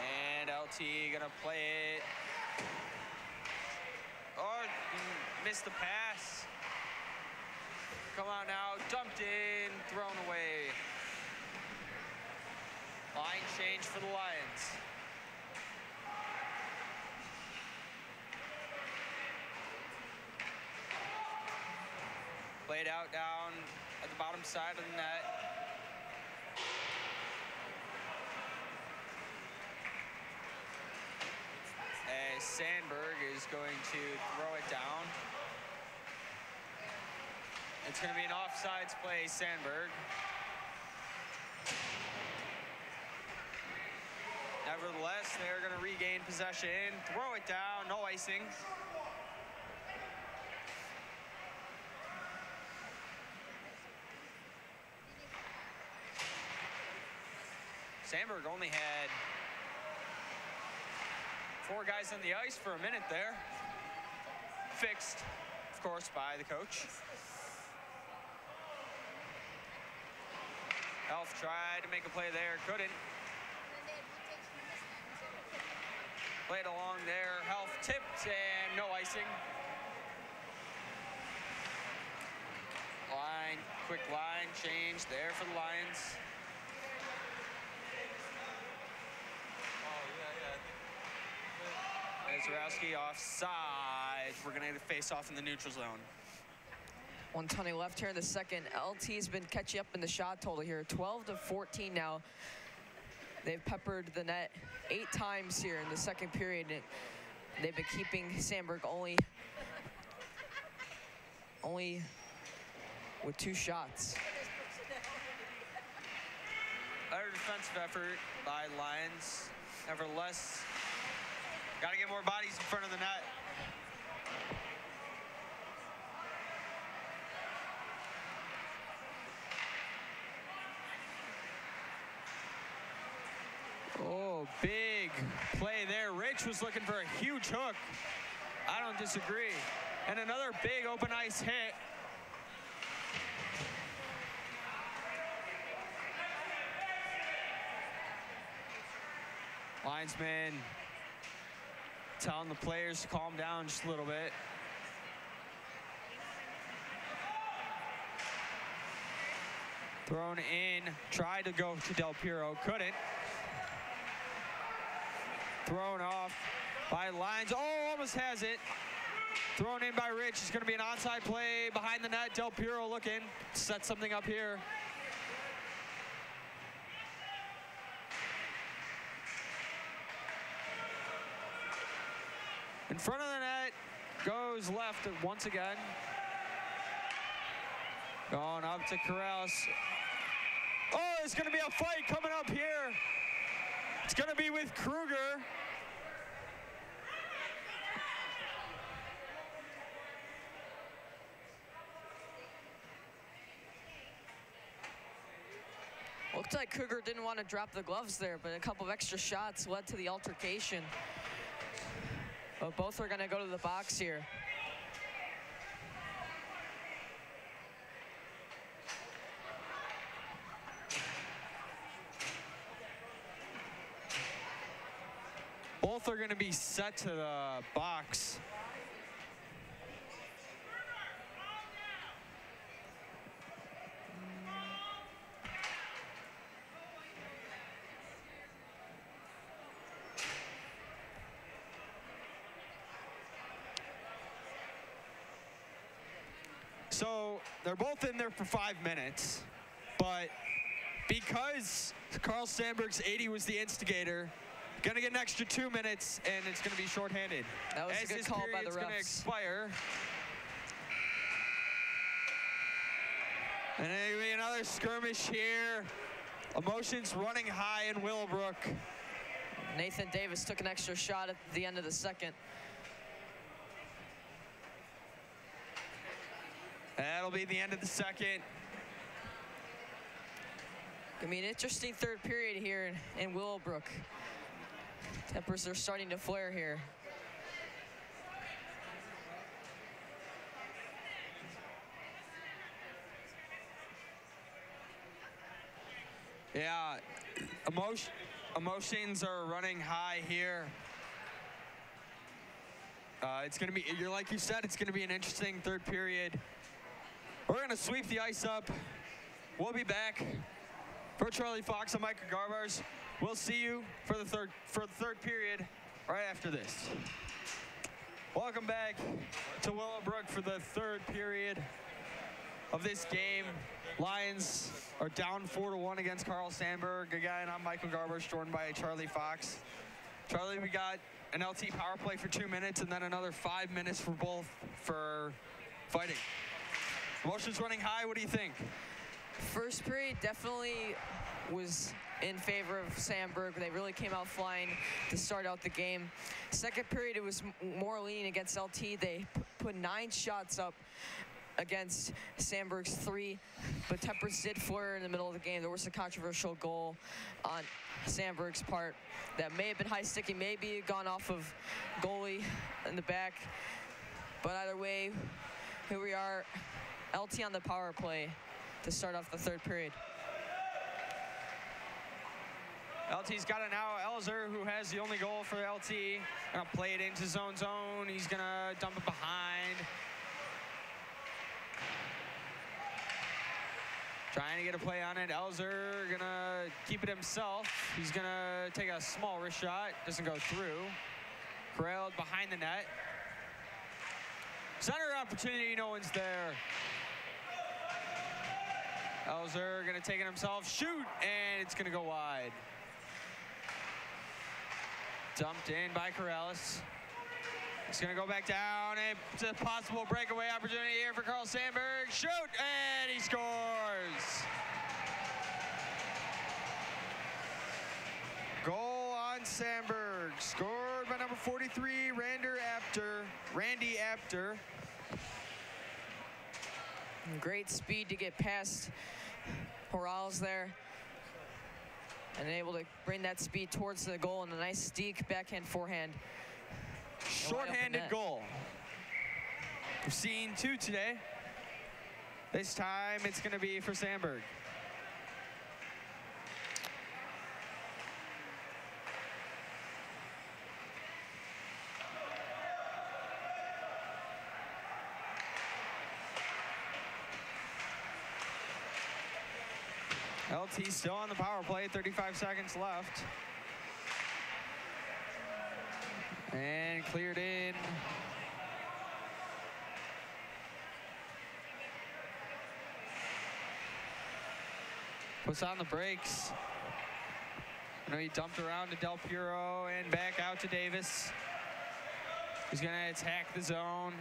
And LT gonna play it. Oh, mm, missed the pass. Come on now, dumped in, thrown away. Line change for the Lions. Played out down at the bottom side of the net. As Sandburg is going to throw it down. It's going to be an offsides play, Sandburg. Nevertheless, they're going to regain possession, throw it down, no icing. Sandburg only had four guys on the ice for a minute there. Fixed, of course, by the coach. Elf tried to make a play there, couldn't. Played along there. Health tipped and no icing. Line, quick line change there for the Lions. Oh, yeah, yeah. I think. Zarowski offside. We're going to face off in the neutral zone. 120 left here in the second. LT's been catching up in the shot total here. 12 to 14 now. They've peppered the net eight times here in the second period. And they've been keeping Sandburg only only with two shots. Better defensive effort by Lions. Nevertheless, got to get more bodies in front of the net. Oh, big play there. Rich was looking for a huge hook. I don't disagree. And another big open ice hit. Linesman telling the players to calm down just a little bit. Thrown in, tried to go to Del Piero, couldn't. Thrown off by Lines. Oh, almost has it. Thrown in by Rich. It's going to be an onside play behind the net. Del Piero looking. Set something up here. In front of the net, goes left once again. Going up to Corrales. Oh, there's going to be a fight coming up here. It's going to be with Kruger. Looked like Kruger didn't want to drop the gloves there, but a couple of extra shots led to the altercation. But both are going to go to the box here. Both are going to be set to the box. So they're both in there for five minutes, but because Carl Sandburg's 80 was the instigator, gonna get an extra two minutes, and it's gonna be shorthanded. That was a good call by the period's gonna expire. And anyway, another skirmish here. Emotions running high in Willowbrook. Nathan Davis took an extra shot at the end of the second. That'll be the end of the second. I mean, an interesting third period here in, in Willowbrook. Tempers are starting to flare here. Yeah, emotion, emotions are running high here. Uh, it's gonna be, you're like you said, it's gonna be an interesting third period. We're gonna sweep the ice up. We'll be back. For Charlie Fox and Micah Garbars, we'll see you for the third for the third period right after this. Welcome back to Willowbrook for the third period of this game. Lions are down four to one against Carl Sandburg. Again, I'm Michael Garbers, joined by Charlie Fox. Charlie, we got an LT power play for two minutes and then another five minutes for both for fighting. Emotions running high. What do you think? First period definitely was in favor of Sandburg. They really came out flying to start out the game. Second period, it was more leaning against LT. They put nine shots up against Sandburg's three, but Tempers did flare in the middle of the game. There was a controversial goal on Sandburg's part that may have been high sticking, maybe gone off of goalie in the back. But either way, here we are, LT on the power play to start off the third period. LT's got it now. Elzer, who has the only goal for LT, gonna play it into zone zone. He's gonna dump it behind. Trying to get a play on it. Elzer gonna keep it himself. He's gonna take a small wrist shot. Doesn't go through. Corralled behind the net. Center opportunity, no one's there. Elzer gonna take it himself, shoot, and it's gonna go wide. Dumped in by Corrales. It's to go back down. It's a possible breakaway opportunity here for Carl Sandburg. Shoot, and he scores. Goal on Sandburg. Scored by number 43, Rander Apter. Randy Apter. Great speed to get past Morales there. And able to bring that speed towards the goal and a nice steak backhand forehand. Shorthanded goal. We've seen two today. This time it's going to be for Sandburg. LT still on the power play, 35 seconds left. And cleared in. Puts on the brakes. I know he dumped around to Del Piero and back out to Davis. He's gonna attack the zone.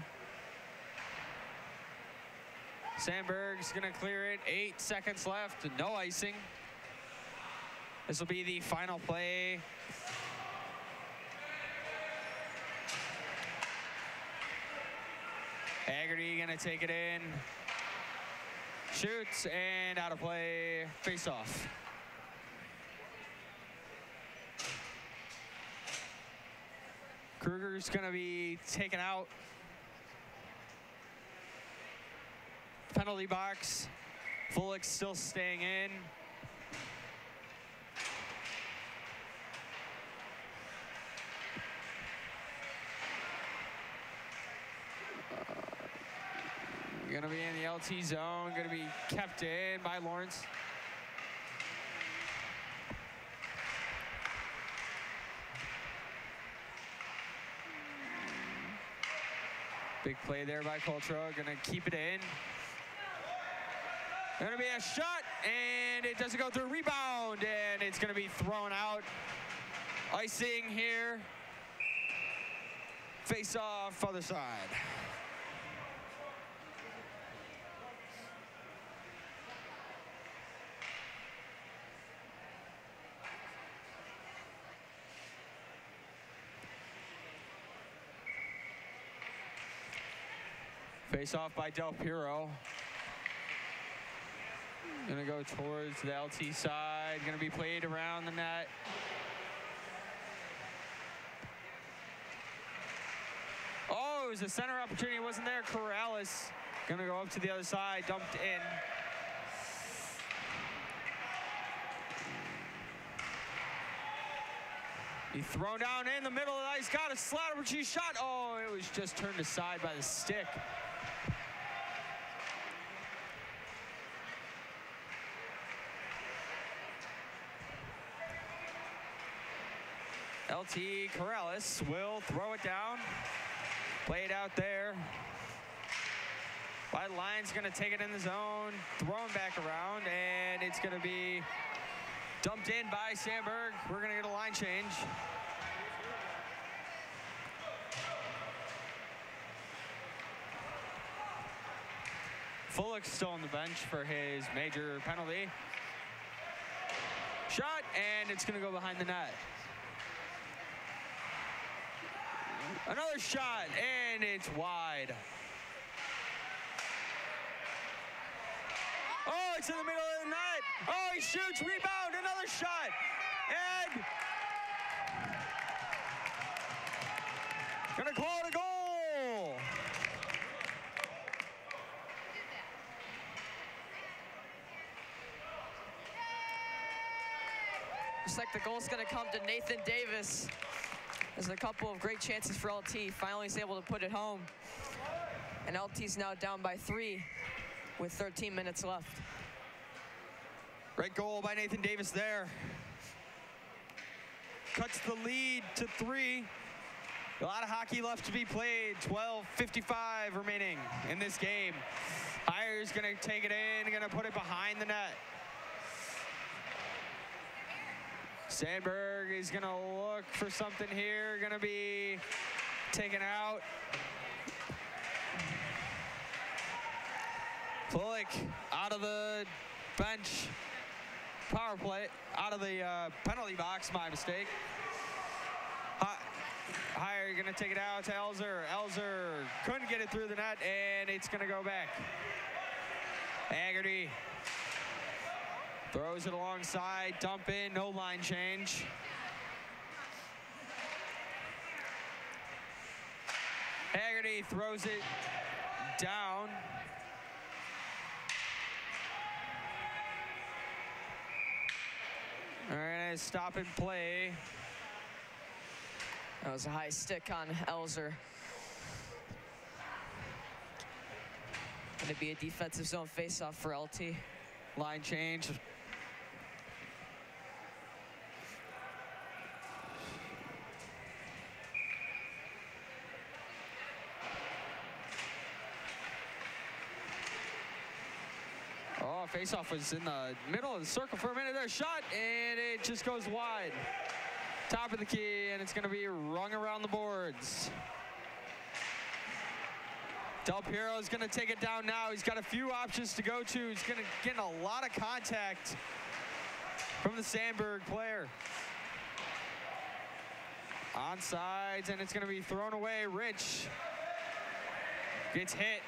Sandburg's gonna clear it. Eight seconds left. No icing. This will be the final play. Haggerty gonna take it in. Shoots and out of play. Face off. Kruger's gonna be taken out. Penalty box. Fullick still staying in. Gonna be in the LT zone. Gonna be kept in by Lawrence. Big play there by Cultura. Gonna keep it in. Gonna be a shot, and it doesn't go through. Rebound, and it's gonna be thrown out. Icing here. Face off, other side. Face off by Del Piero. Gonna go towards the LT side. Gonna be played around the net. Oh, it was a center opportunity. It wasn't there. Corrales gonna go up to the other side. Dumped in. He thrown down in the middle of the ice. Got a which he shot. Oh, it was just turned aside by the stick. LT Corrales will throw it down. Play it out there. White Line's gonna take it in the zone, thrown back around, and it's gonna be dumped in by Sandburg. We're gonna get a line change. Fullick's still on the bench for his major penalty. Shot, and it's gonna go behind the net. Another shot, and it's wide. Oh, it's in the middle of the net. Oh, he shoots, rebound, another shot. And gonna call it a goal. Looks like the goal's to come to Nathan Davis. There's a couple of great chances for LT. Finally, he's able to put it home. And LT's now down by three with 13 minutes left. Great goal by Nathan Davis there. Cuts the lead to three. A lot of hockey left to be played. 12.55 remaining in this game. Hires gonna take it in, gonna put it behind the net. Sandburg is gonna look for something here. Gonna be taken out. Fulick out of the bench. Power play out of the uh, penalty box. My mistake. Hi- Higher going to take it out to Elzer. Elzer couldn't get it through the net, and it's going to go back. Haggerty throws it alongside. Dump in. No line change. Haggerty throws it down. All right, stop and play. That was a high stick on Elzer. Going to be a defensive zone faceoff for LT. Line change. Oh, faceoff was in the middle of the circle for a minute there. Shot, and it just goes wide. Top of the key, and it's going to be rung around the boards. Del Piero is going to take it down now. He's got a few options to go to. He's going to get a lot of contact from the Sandburg player. On sides, and it's going to be thrown away. Rich gets hit.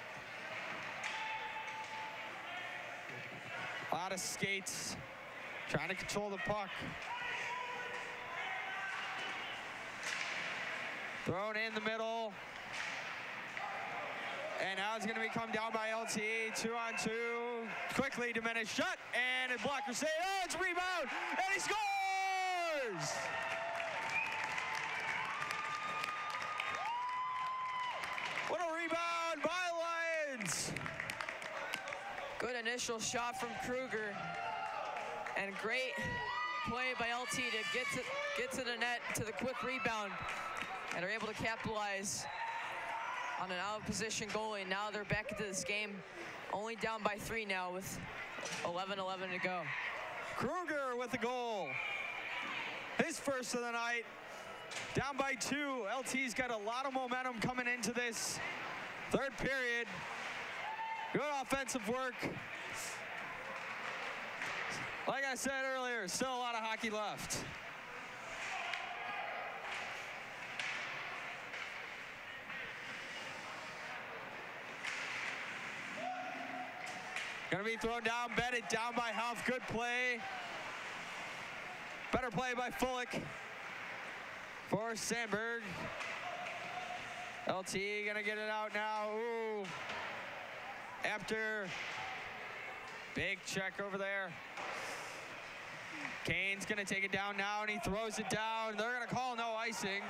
A lot of skates, trying to control the puck. Thrown in the middle. And now it's going to be come down by LT. Two on two. Quickly diminished shot. And a blocker save. Oh, it's rebound. And he scores! Initial shot from Kruger. And great play by LT to get to get to the net to the quick rebound. And are able to capitalize on an out of position goalie. Now they're back into this game. Only down by three now with 11-11 to go. Kruger with the goal. His first of the night. Down by two. LT's got a lot of momentum coming into this third period. Good offensive work. Like I said earlier, still a lot of hockey left. Gonna be thrown down, Bennett down by Huff. Good play. Better play by Fulick for Sandburg. LT gonna get it out now. Ooh. After big check over there. Kane's gonna take it down now and he throws it down. They're gonna call no icing.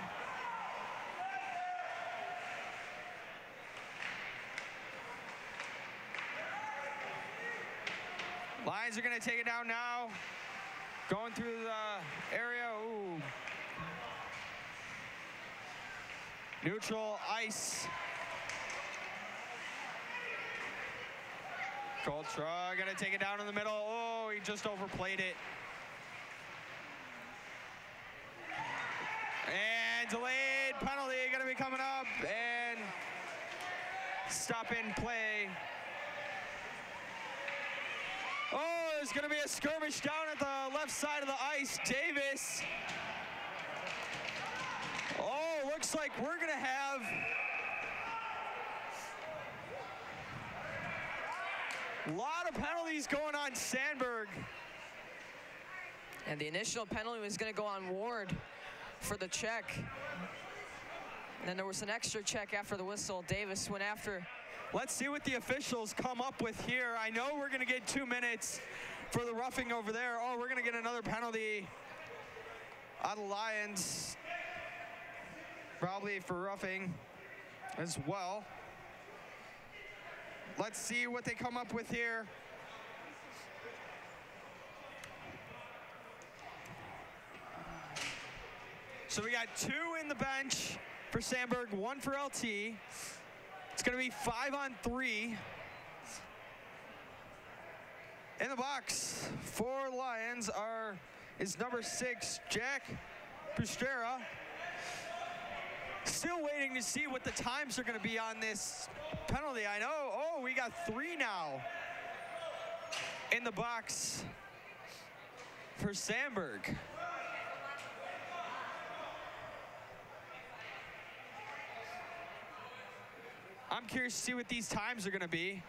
Lions are gonna take it down now. Going through the area. Ooh. Neutral ice. Cultura gonna take it down in the middle. Oh, he just overplayed it. And delayed penalty gonna be coming up and stop in play. Oh, there's gonna be a skirmish down at the left side of the ice. Davis. Oh, looks like we're gonna have a lot of penalties going on Sandburg. And the initial penalty was going to go on Ward for the check. And then there was an extra check after the whistle. Davis went after. Let's see what the officials come up with here. I know we're gonna get two minutes for the roughing over there. Oh, we're gonna get another penalty on the Lions. Probably for roughing as well. Let's see what they come up with here. So we got two in the bench for Sandburg, one for LT. It's going to be five on three. In the box for Lions are is number six, Jack Bustera. Still waiting to see what the times are going to be on this penalty. I know. Oh, we got three now in the box for Sandburg. I'm curious to see what these times are going to be.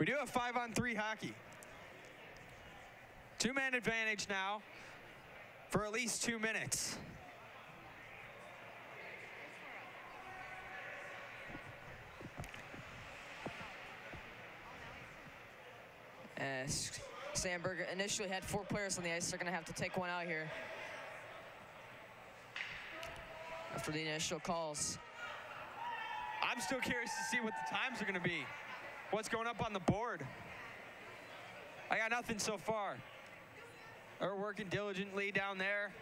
We do have five on three hockey. Two man advantage now for at least two minutes. Uh, Sandburg initially had four players on the ice. They're going to have to take one out here after the initial calls. I'm still curious to see what the times are going to be. What's going up on the board? I got nothing so far. They're working diligently down there.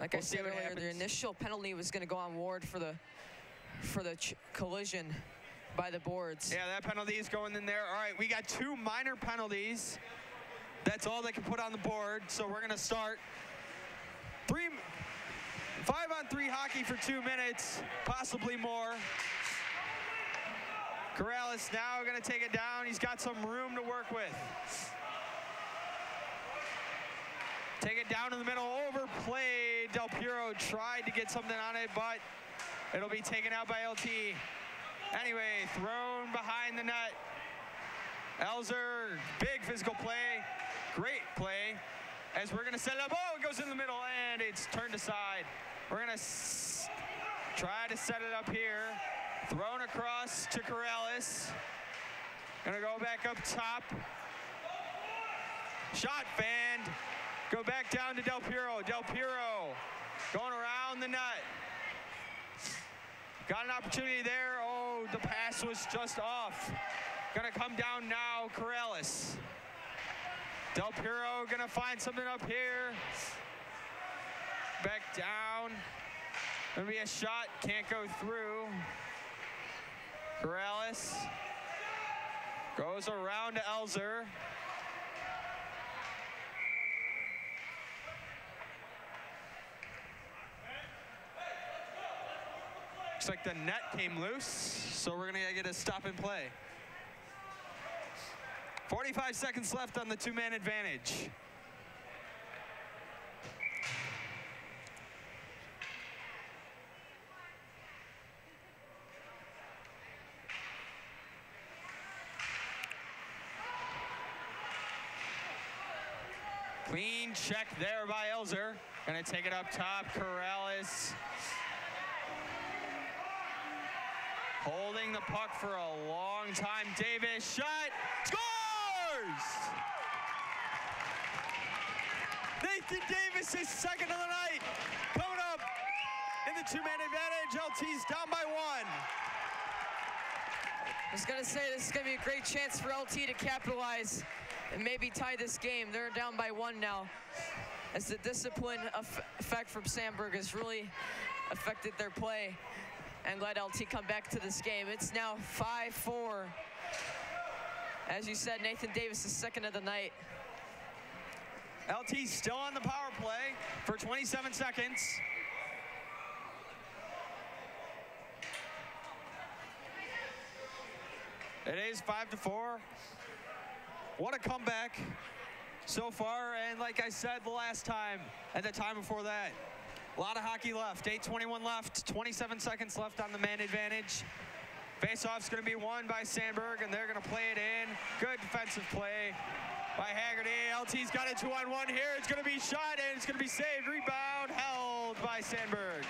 Like We'll I said earlier, the initial penalty was going to go on Ward for the for the ch- collision by the boards. Yeah, that penalty is going in there. All right, we got two minor penalties. That's all they can put on the board. So we're going to start three, five on three hockey for two minutes, possibly more. Corrales now going to take it down. He's got some room to work with. Take it down in the middle, overplayed. Del Piero tried to get something on it, but it'll be taken out by LT. Anyway, thrown behind the net. Elzer, big physical play, great play. As we're gonna set it up, oh, it goes in the middle and it's turned aside. We're gonna s- try to set it up here. Thrown across to Corrales. Gonna go back up top. Shot fanned. Go back down to Del Piero. Del Piero going around the nut. Got an opportunity there. Oh, the pass was just off. Gonna come down now, Corrales. Del Piero gonna find something up here. Back down. Gonna be a shot, can't go through. Corrales goes around to Elzer. Looks like the net came loose, so we're gonna get a stop and play. 45 seconds left on the two-man advantage. Clean check there by Elzer. Gonna take it up top, Corrales. Holding the puck for a long time. Davis shot, Nathan Davis is second of the night. Coming up in the two-man advantage. LT's down by one. I was going to say this is going to be a great chance for LT to capitalize and maybe tie this game. They're down by one now. As the discipline eff- effect from Sandburg has really affected their play and let LT come back to this game. It's now 5-4. As you said, Nathan Davis is second of the night. LT still on the power play for 27 seconds. It is five to four. What a comeback so far. And like I said the last time and the time before that, a lot of hockey left. 8.21 left, 27 seconds left on the man advantage. Face-off's going to be won by Sandburg, and they're going to play it in. Good defensive play by Haggerty. LT's got a two-on-one here. It's going to be shot, and it's going to be saved. Rebound held by Sandburg.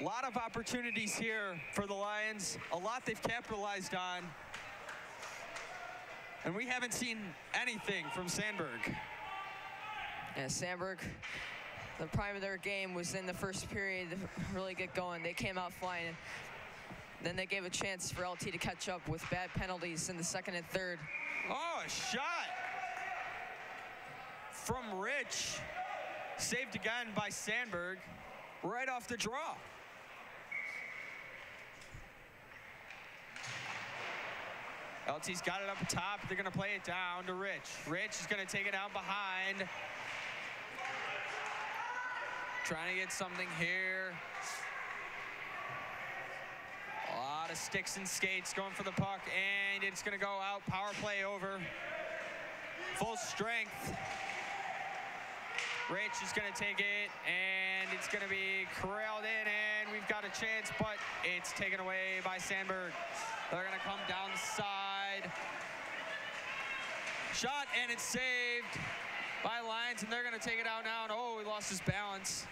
A lot of opportunities here for the Lions. A lot they've capitalized on. And we haven't seen anything from Sandburg. Yeah, Sandburg, the prime of their game was in the first period, to really get going. They came out flying. Then they gave a chance for LT to catch up with bad penalties in the second and third. Oh, a shot from Rich. Saved again by Sandburg. right off the draw. LT's got it up top. They're going to play it down to Rich. Rich is going to take it out behind. Trying to get something here. A lot of sticks and skates going for the puck, and it's going to go out. Power play over. Full strength. Rich is going to take it, and it's going to be corralled in, and we've got a chance, but it's taken away by Sandburg. They're going to come down the side. Shot, and it's saved by Lions, and they're going to take it out now. And oh, he lost his balance.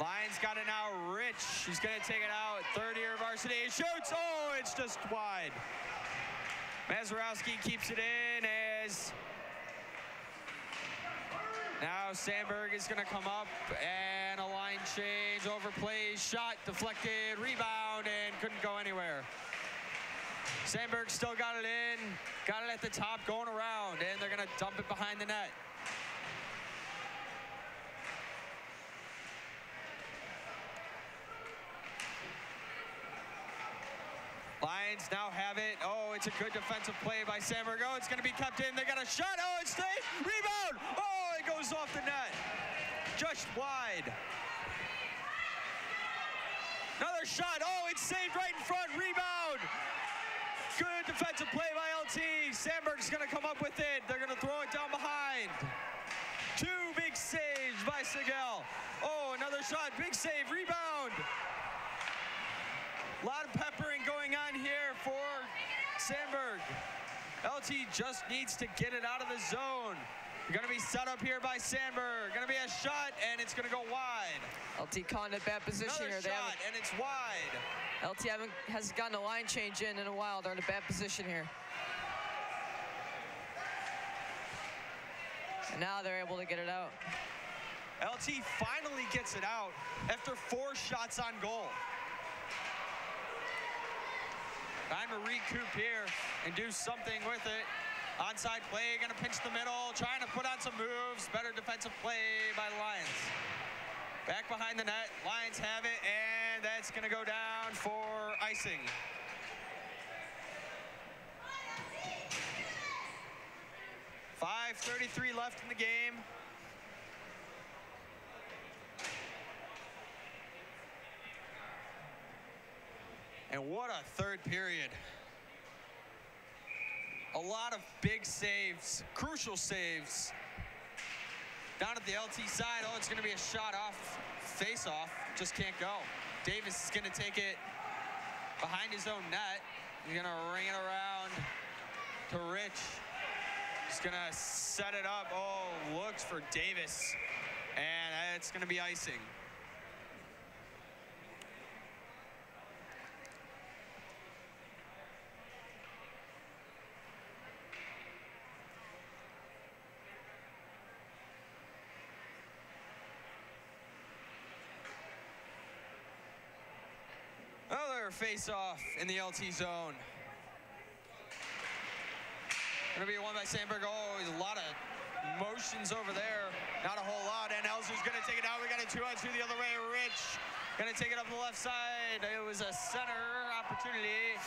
Lions got it now. Rich, he's going to take it out. Third year varsity. He shoots. Oh, it's just wide. Mazurowski keeps it in as now Sandburg is going to come up and a line change, overplay, shot, deflected, rebound, and couldn't go anywhere. Sandburg still got it in, got it at the top, going around, and they're to dump it behind the net. Lions now have it. Oh, it's a good defensive play by Sandburg. Oh, it's to be kept in. They got a shot. Oh, it's safe. Rebound. Oh, it goes off the net. Just wide. Another shot. Oh, it's saved right in front. Rebound. Good defensive play by LT. Sandburg's going to come up with it. They're going to throw it down behind. Two big saves by Sigel. Oh, another shot. Big save. Rebound. A lot of peppering going on here for Sandburg. LT just needs to get it out of the zone. Going to be set up here by Sandburg. Going to be a shot, and it's going to go wide. LT caught in a bad position Another here. They shot, and it's wide. LT haven't, hasn't gotten a line change in in a while. They're in a bad position here. And now they're able to get it out. LT finally gets it out after four shots on goal. Time to recoup here and do something with it. Onside play, gonna pinch the middle, trying to put on some moves. Better defensive play by the Lions. Back behind the net, Lions have it, and that's gonna go down for icing. Five thirty-three left in the game. And what a third period. A lot of big saves, crucial saves. Down at the LT side, oh, it's going to be a shot off, face off, just can't go. Davis is going to take it behind his own net. He's going to ring it around to Rich. He's going to set it up. Oh, looks for Davis. And it's going to be icing. Another face-off in the LT zone. Gonna be one by Sandburg. Oh, there's a lot of motions over there. Not a whole lot. And Elzer's gonna take it out. We got a two on two the other way. Rich gonna take it up the left side. It was a center opportunity.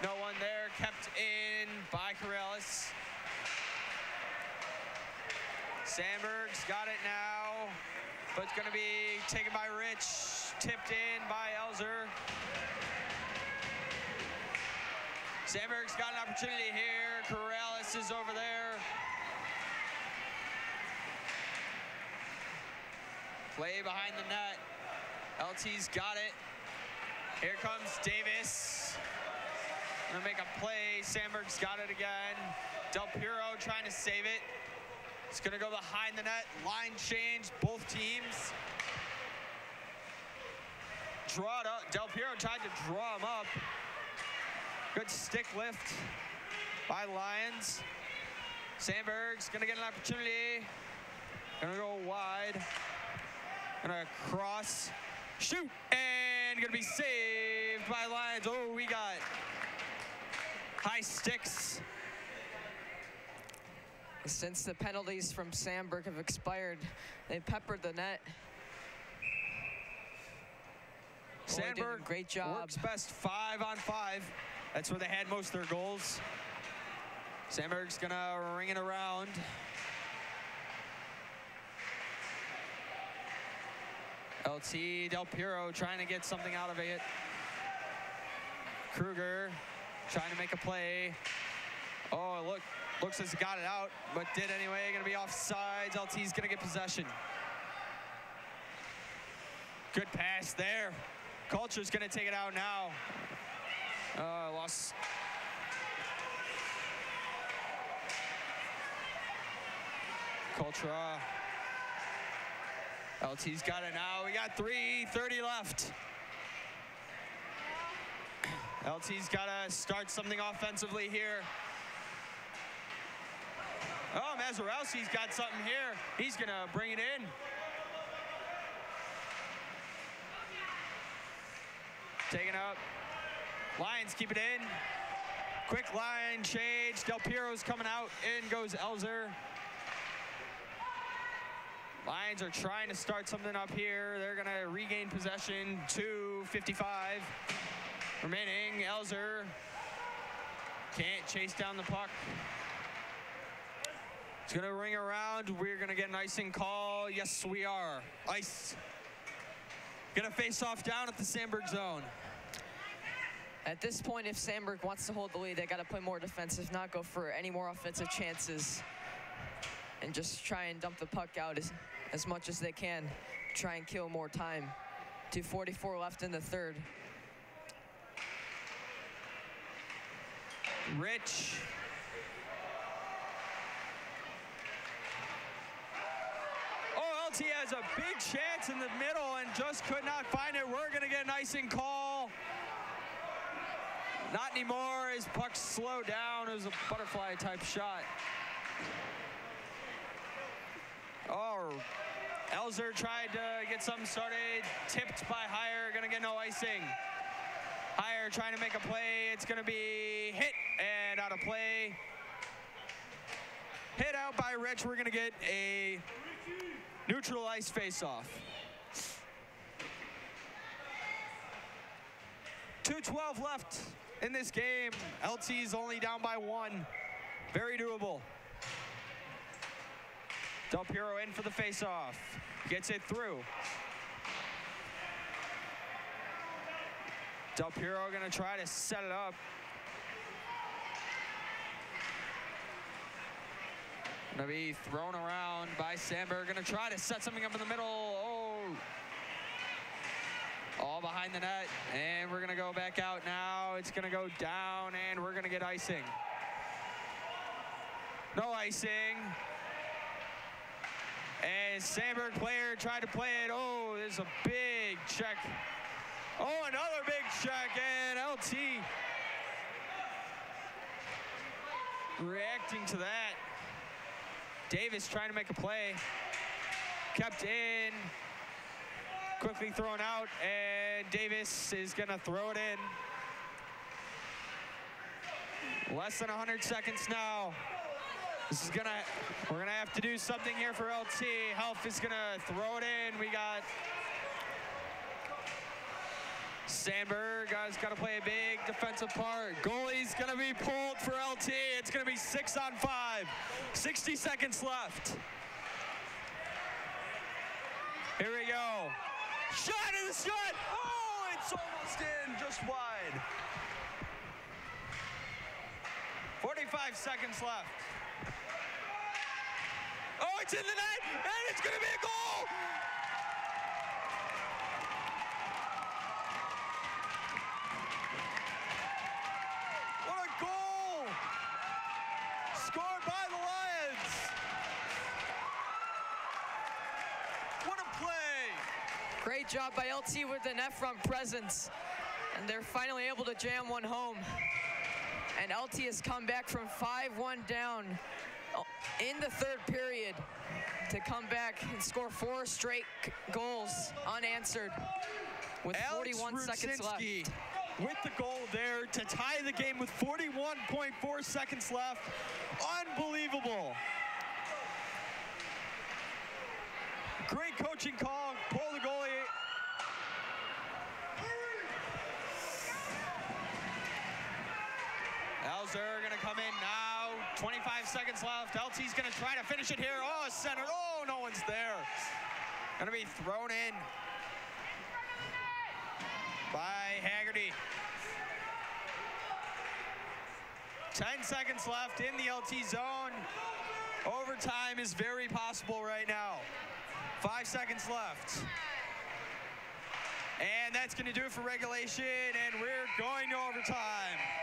No one there. Kept in by Corrales. Sandburg's got it now, but it's gonna be taken by Rich. Tipped in by Elzer. Sandburg's got an opportunity here. Corrales is over there. Play behind the net. LT's got it. Here comes Davis. Gonna make a play. Sandburg's got it again. Del Piero trying to save it. It's gonna go behind the net. Line change, both teams. Draw it up. Del Piero tried to draw him up. Good stick lift by Lions. Sandburg's gonna get an opportunity. Gonna go wide. Gonna cross, shoot, and gonna be saved by Lions. Oh, we got high sticks. Since the penalties from Sandburg have expired, they peppered the net. Sandburg great job. works best five on five. That's where they had most of their goals. Sandburg's gonna ring it around. LT Del Piero trying to get something out of it. Kruger trying to make a play. Oh, look, looks as got it out, but did anyway. Gonna be offsides. LT's gonna get possession. Good pass there. Cultura's gonna take it out now. Uh, lost. Cultura. LT's got it now. We got 3.30 left. LT's got to start something offensively here. Oh, Mazurowski's got something here. He's going to bring it in. Taking up. Lions keep it in. Quick line change. Del Piero's coming out. In goes Elzer. Lions are trying to start something up here. They're going to regain possession. 2.55 remaining. Elzer can't chase down the puck. It's going to ring around. We're going to get an icing call. Yes, we are. Ice. Going to face off down at the Sandburg zone. At this point, if Sandburg wants to hold the lead, they got to play more defensive, not go for any more offensive chances, and just try and dump the puck out as, as much as they can. Try and kill more time. 2.44 left in the third. Rich. Oh, LT has a big chance in the middle and just could not find it. We're going to get icing call. Not anymore. His puck slowed down. It was a butterfly type shot. Oh, Elzer tried to get something started. Tipped by Hire. Going to get no icing. Hire trying to make a play. It's going to be hit and out of play. Hit out by Rich. We're going to get a neutral ice face-off. 2.12 left in this game. LT is only down by one. Very doable. Del Piero in for the face-off. Gets it through. Del Piero gonna try to set it up. Gonna be thrown around by Sandburg. Gonna try to set something up in the middle. Oh. All behind the net. And we're gonna go back out now. It's gonna go down and we're gonna get icing. No icing. And Sandburg player tried to play it. Oh, there's a big check. Oh, another big check, and LT reacting to that. Davis trying to make a play. Kept in. Quickly thrown out, and Davis is going to throw it in. Less than 100 seconds now. This is gonna, we're gonna have to do something here for LT. Helf is gonna throw it in. We got Sandburg has got to play a big defensive part. Goalie's going to be pulled for LT. It's going to be six on five. 60 seconds left. Here we go. Shot the shot. Oh, it's almost in, just wide. 45 seconds left. Oh, it's in the net, and it's going to be a goal. job by LT with an F-front presence. And they're finally able to jam one home. And LT has come back from 5-1 down in the third period to come back and score four straight goals unanswered with Alex 41 Rudzinski seconds left. With the goal there to tie the game with 41.4 seconds left. Unbelievable. Great coaching call. Seconds left. LT's gonna try to finish it here. Oh, center. Oh, no one's there. Gonna be thrown in by Haggerty. 10 seconds left in the LT zone. Overtime is very possible right now. Five seconds left. And that's going to do it for regulation, and we're going to overtime.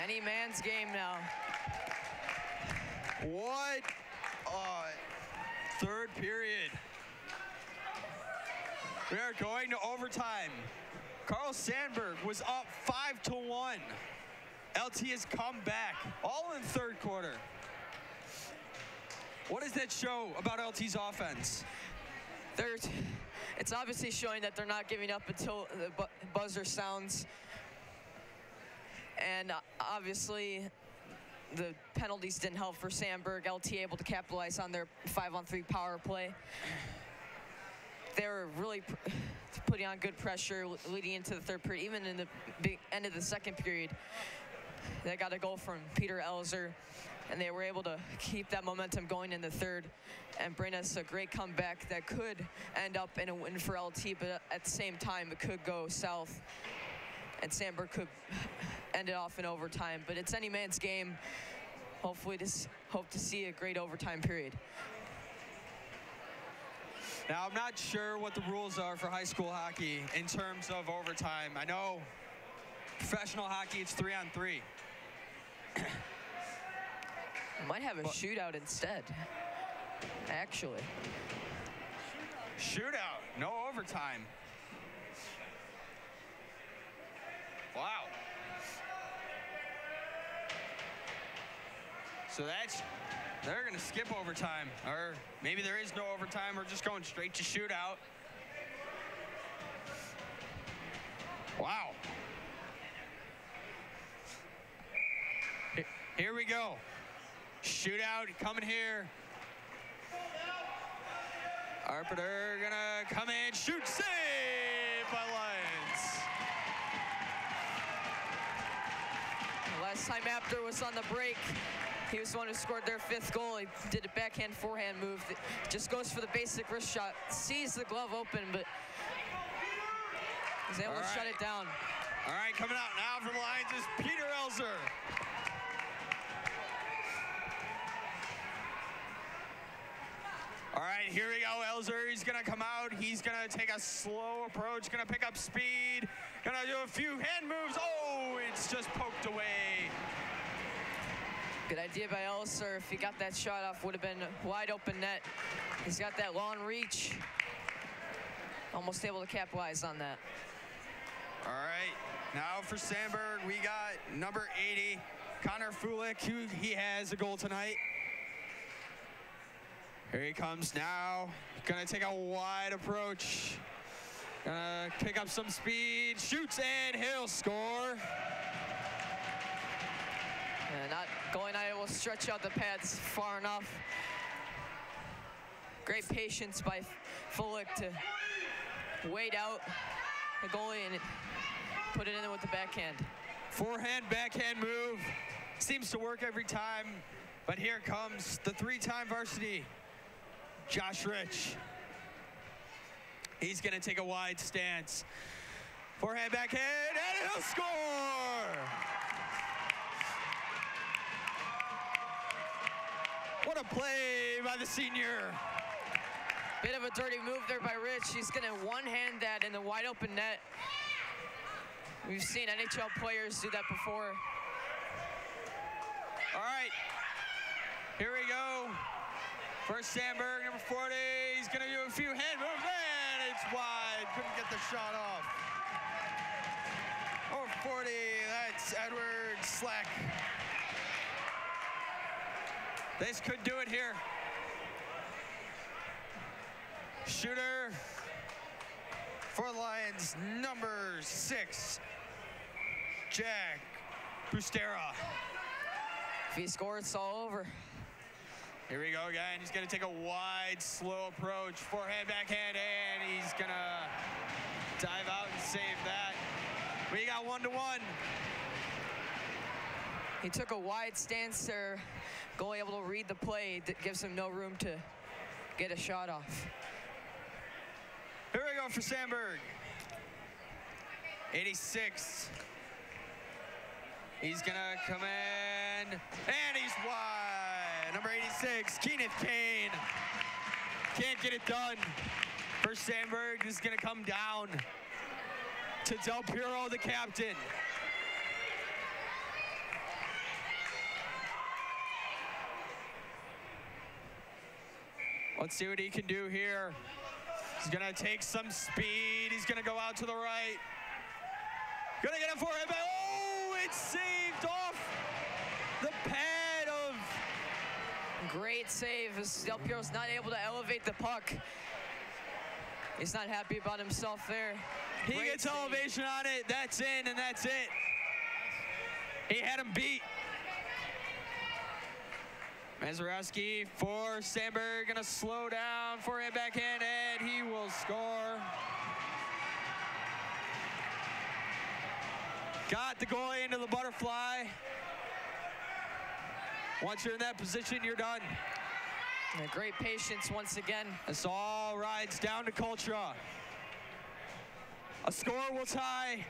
Any man's game now. What uh, third period? We are going to overtime. Carl Sandburg was up five to one. LT has come back, all in third quarter. What does that show about LT's offense? They're, it's obviously showing that they're not giving up until the bu- buzzer sounds. And uh, obviously, the penalties didn't help for Sandburg. LT able to capitalize on their five-on-three power play. They were really putting on good pressure leading into the third period. Even in the end of the second period, they got a goal from Peter Elzer, and they were able to keep that momentum going in the third and bring us a great comeback that could end up in a win for LT, but at the same time, it could go south, and Sandburg could end it off in overtime. But it's any man's game. Hopefully, just hope to see a great overtime period. Now, I'm not sure what the rules are for high school hockey in terms of overtime. I know professional hockey, it's three on three. Might have a What? shootout instead. Actually, Shootout, no overtime. Wow. So that's, they're to skip overtime. Or maybe there is no overtime. We're just going straight to shootout. Wow. Here we go. Shootout coming here. Arpiter gonna come in, shoot, save by Lions. Last time Apter was on the break, he was the one who scored their fifth goal. He did a backhand forehand move that just goes for the basic wrist shot, sees the glove open, but he's able All to shut it down. All right, coming out now for the Lions is Peter Elzer. All right, here we go. Elzer, he's gonna come out. He's gonna take a slow approach, gonna pick up speed, gonna do a few hand moves. Oh, it's just poked away. Good idea by Elzer. If he got that shot off, would have been a wide open net. He's got that long reach. Almost able to capitalize on that. All right, now for Sandburg, we got number 80, Connor Fulick, who he has a goal tonight. Here he comes now. Gonna take a wide approach. Gonna pick up some speed, shoots, and he'll score. Not going able to stretch out the pads far enough. Great patience by Fulick to wait out the goalie and put it in with the backhand. Forehand, backhand move. Seems to work every time. But here comes the three-time varsity, Josh Rich. He's gonna take a wide stance. Forehand, backhand, and he'll score! What a play by the senior. Bit of a dirty move there by Rich. He's going to one-hand that in the wide open net. We've seen NHL players do that before. All right, here we go. First Sandburg, number 40. He's gonna do a few hand moves, and it's wide. Couldn't get the shot off. Over 40, that's Edward Slack. This could do it here. Shooter for the Lions, number six, Jack Bustera. If he scores, it's all over. Here we go again. He's going to take a wide, slow approach. Forehand, backhand, and he's going to dive out and save that. We got one to one. He took a wide stance there, goalie able to read the play that gives him no room to get a shot off. Here we go for Sandburg. 86. He's gonna come in, and he's wide. Number 86, Kenneth Kane. Can't get it done for Sandburg. This is gonna come down to Del Piero, the captain. Let's see what he can do here. He's gonna take some speed. He's gonna go out to the right. Gonna get a forehand back. Oh, it's saved off the pad of. Great save Del Piero's not able to elevate the puck. He's not happy about himself there. He Great gets save. elevation on it. That's in, and that's it. He had him beat. Mazurowski for Sandburg, gonna slow down, for forehand backhand, and he will score. Got the goalie into the butterfly. Once you're in that position, you're done. Yeah, great patience once again. This all rides down to Cultura. A score will tie,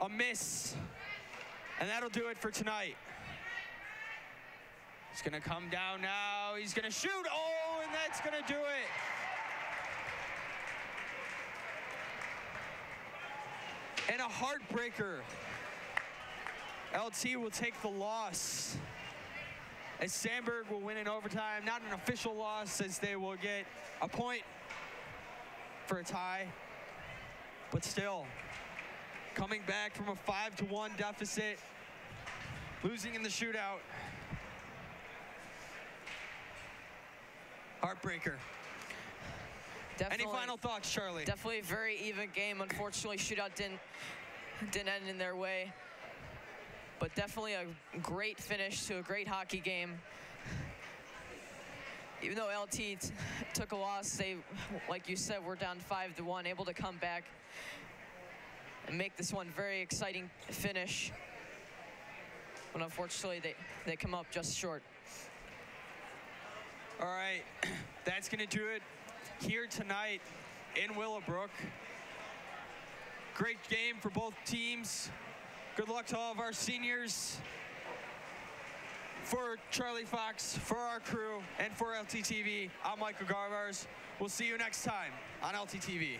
a miss, and that'll do it for tonight. He's gonna come down now. He's gonna shoot. Oh, and that's gonna do it. And a heartbreaker. LT will take the loss. As Sandburg will win in overtime. Not an official loss, as they will get a point for a tie. But still, coming back from a five to one deficit, losing in the shootout. Heartbreaker. Definitely, Any final thoughts, Charlie? definitely a very even game. Unfortunately, shootout didn't didn't end in their way. But definitely a great finish to a great hockey game. Even though LT t- took a loss, they, like you said, were down five to one, able to come back and make this one very exciting finish. But unfortunately, they, they come up just short. All right, that's going to do it here tonight in Willowbrook. Great game for both teams. Good luck to all of our seniors. For Charlie Fox, for our crew, and for LTTV, I'm Michael Garvars. We'll see you next time on LTTV.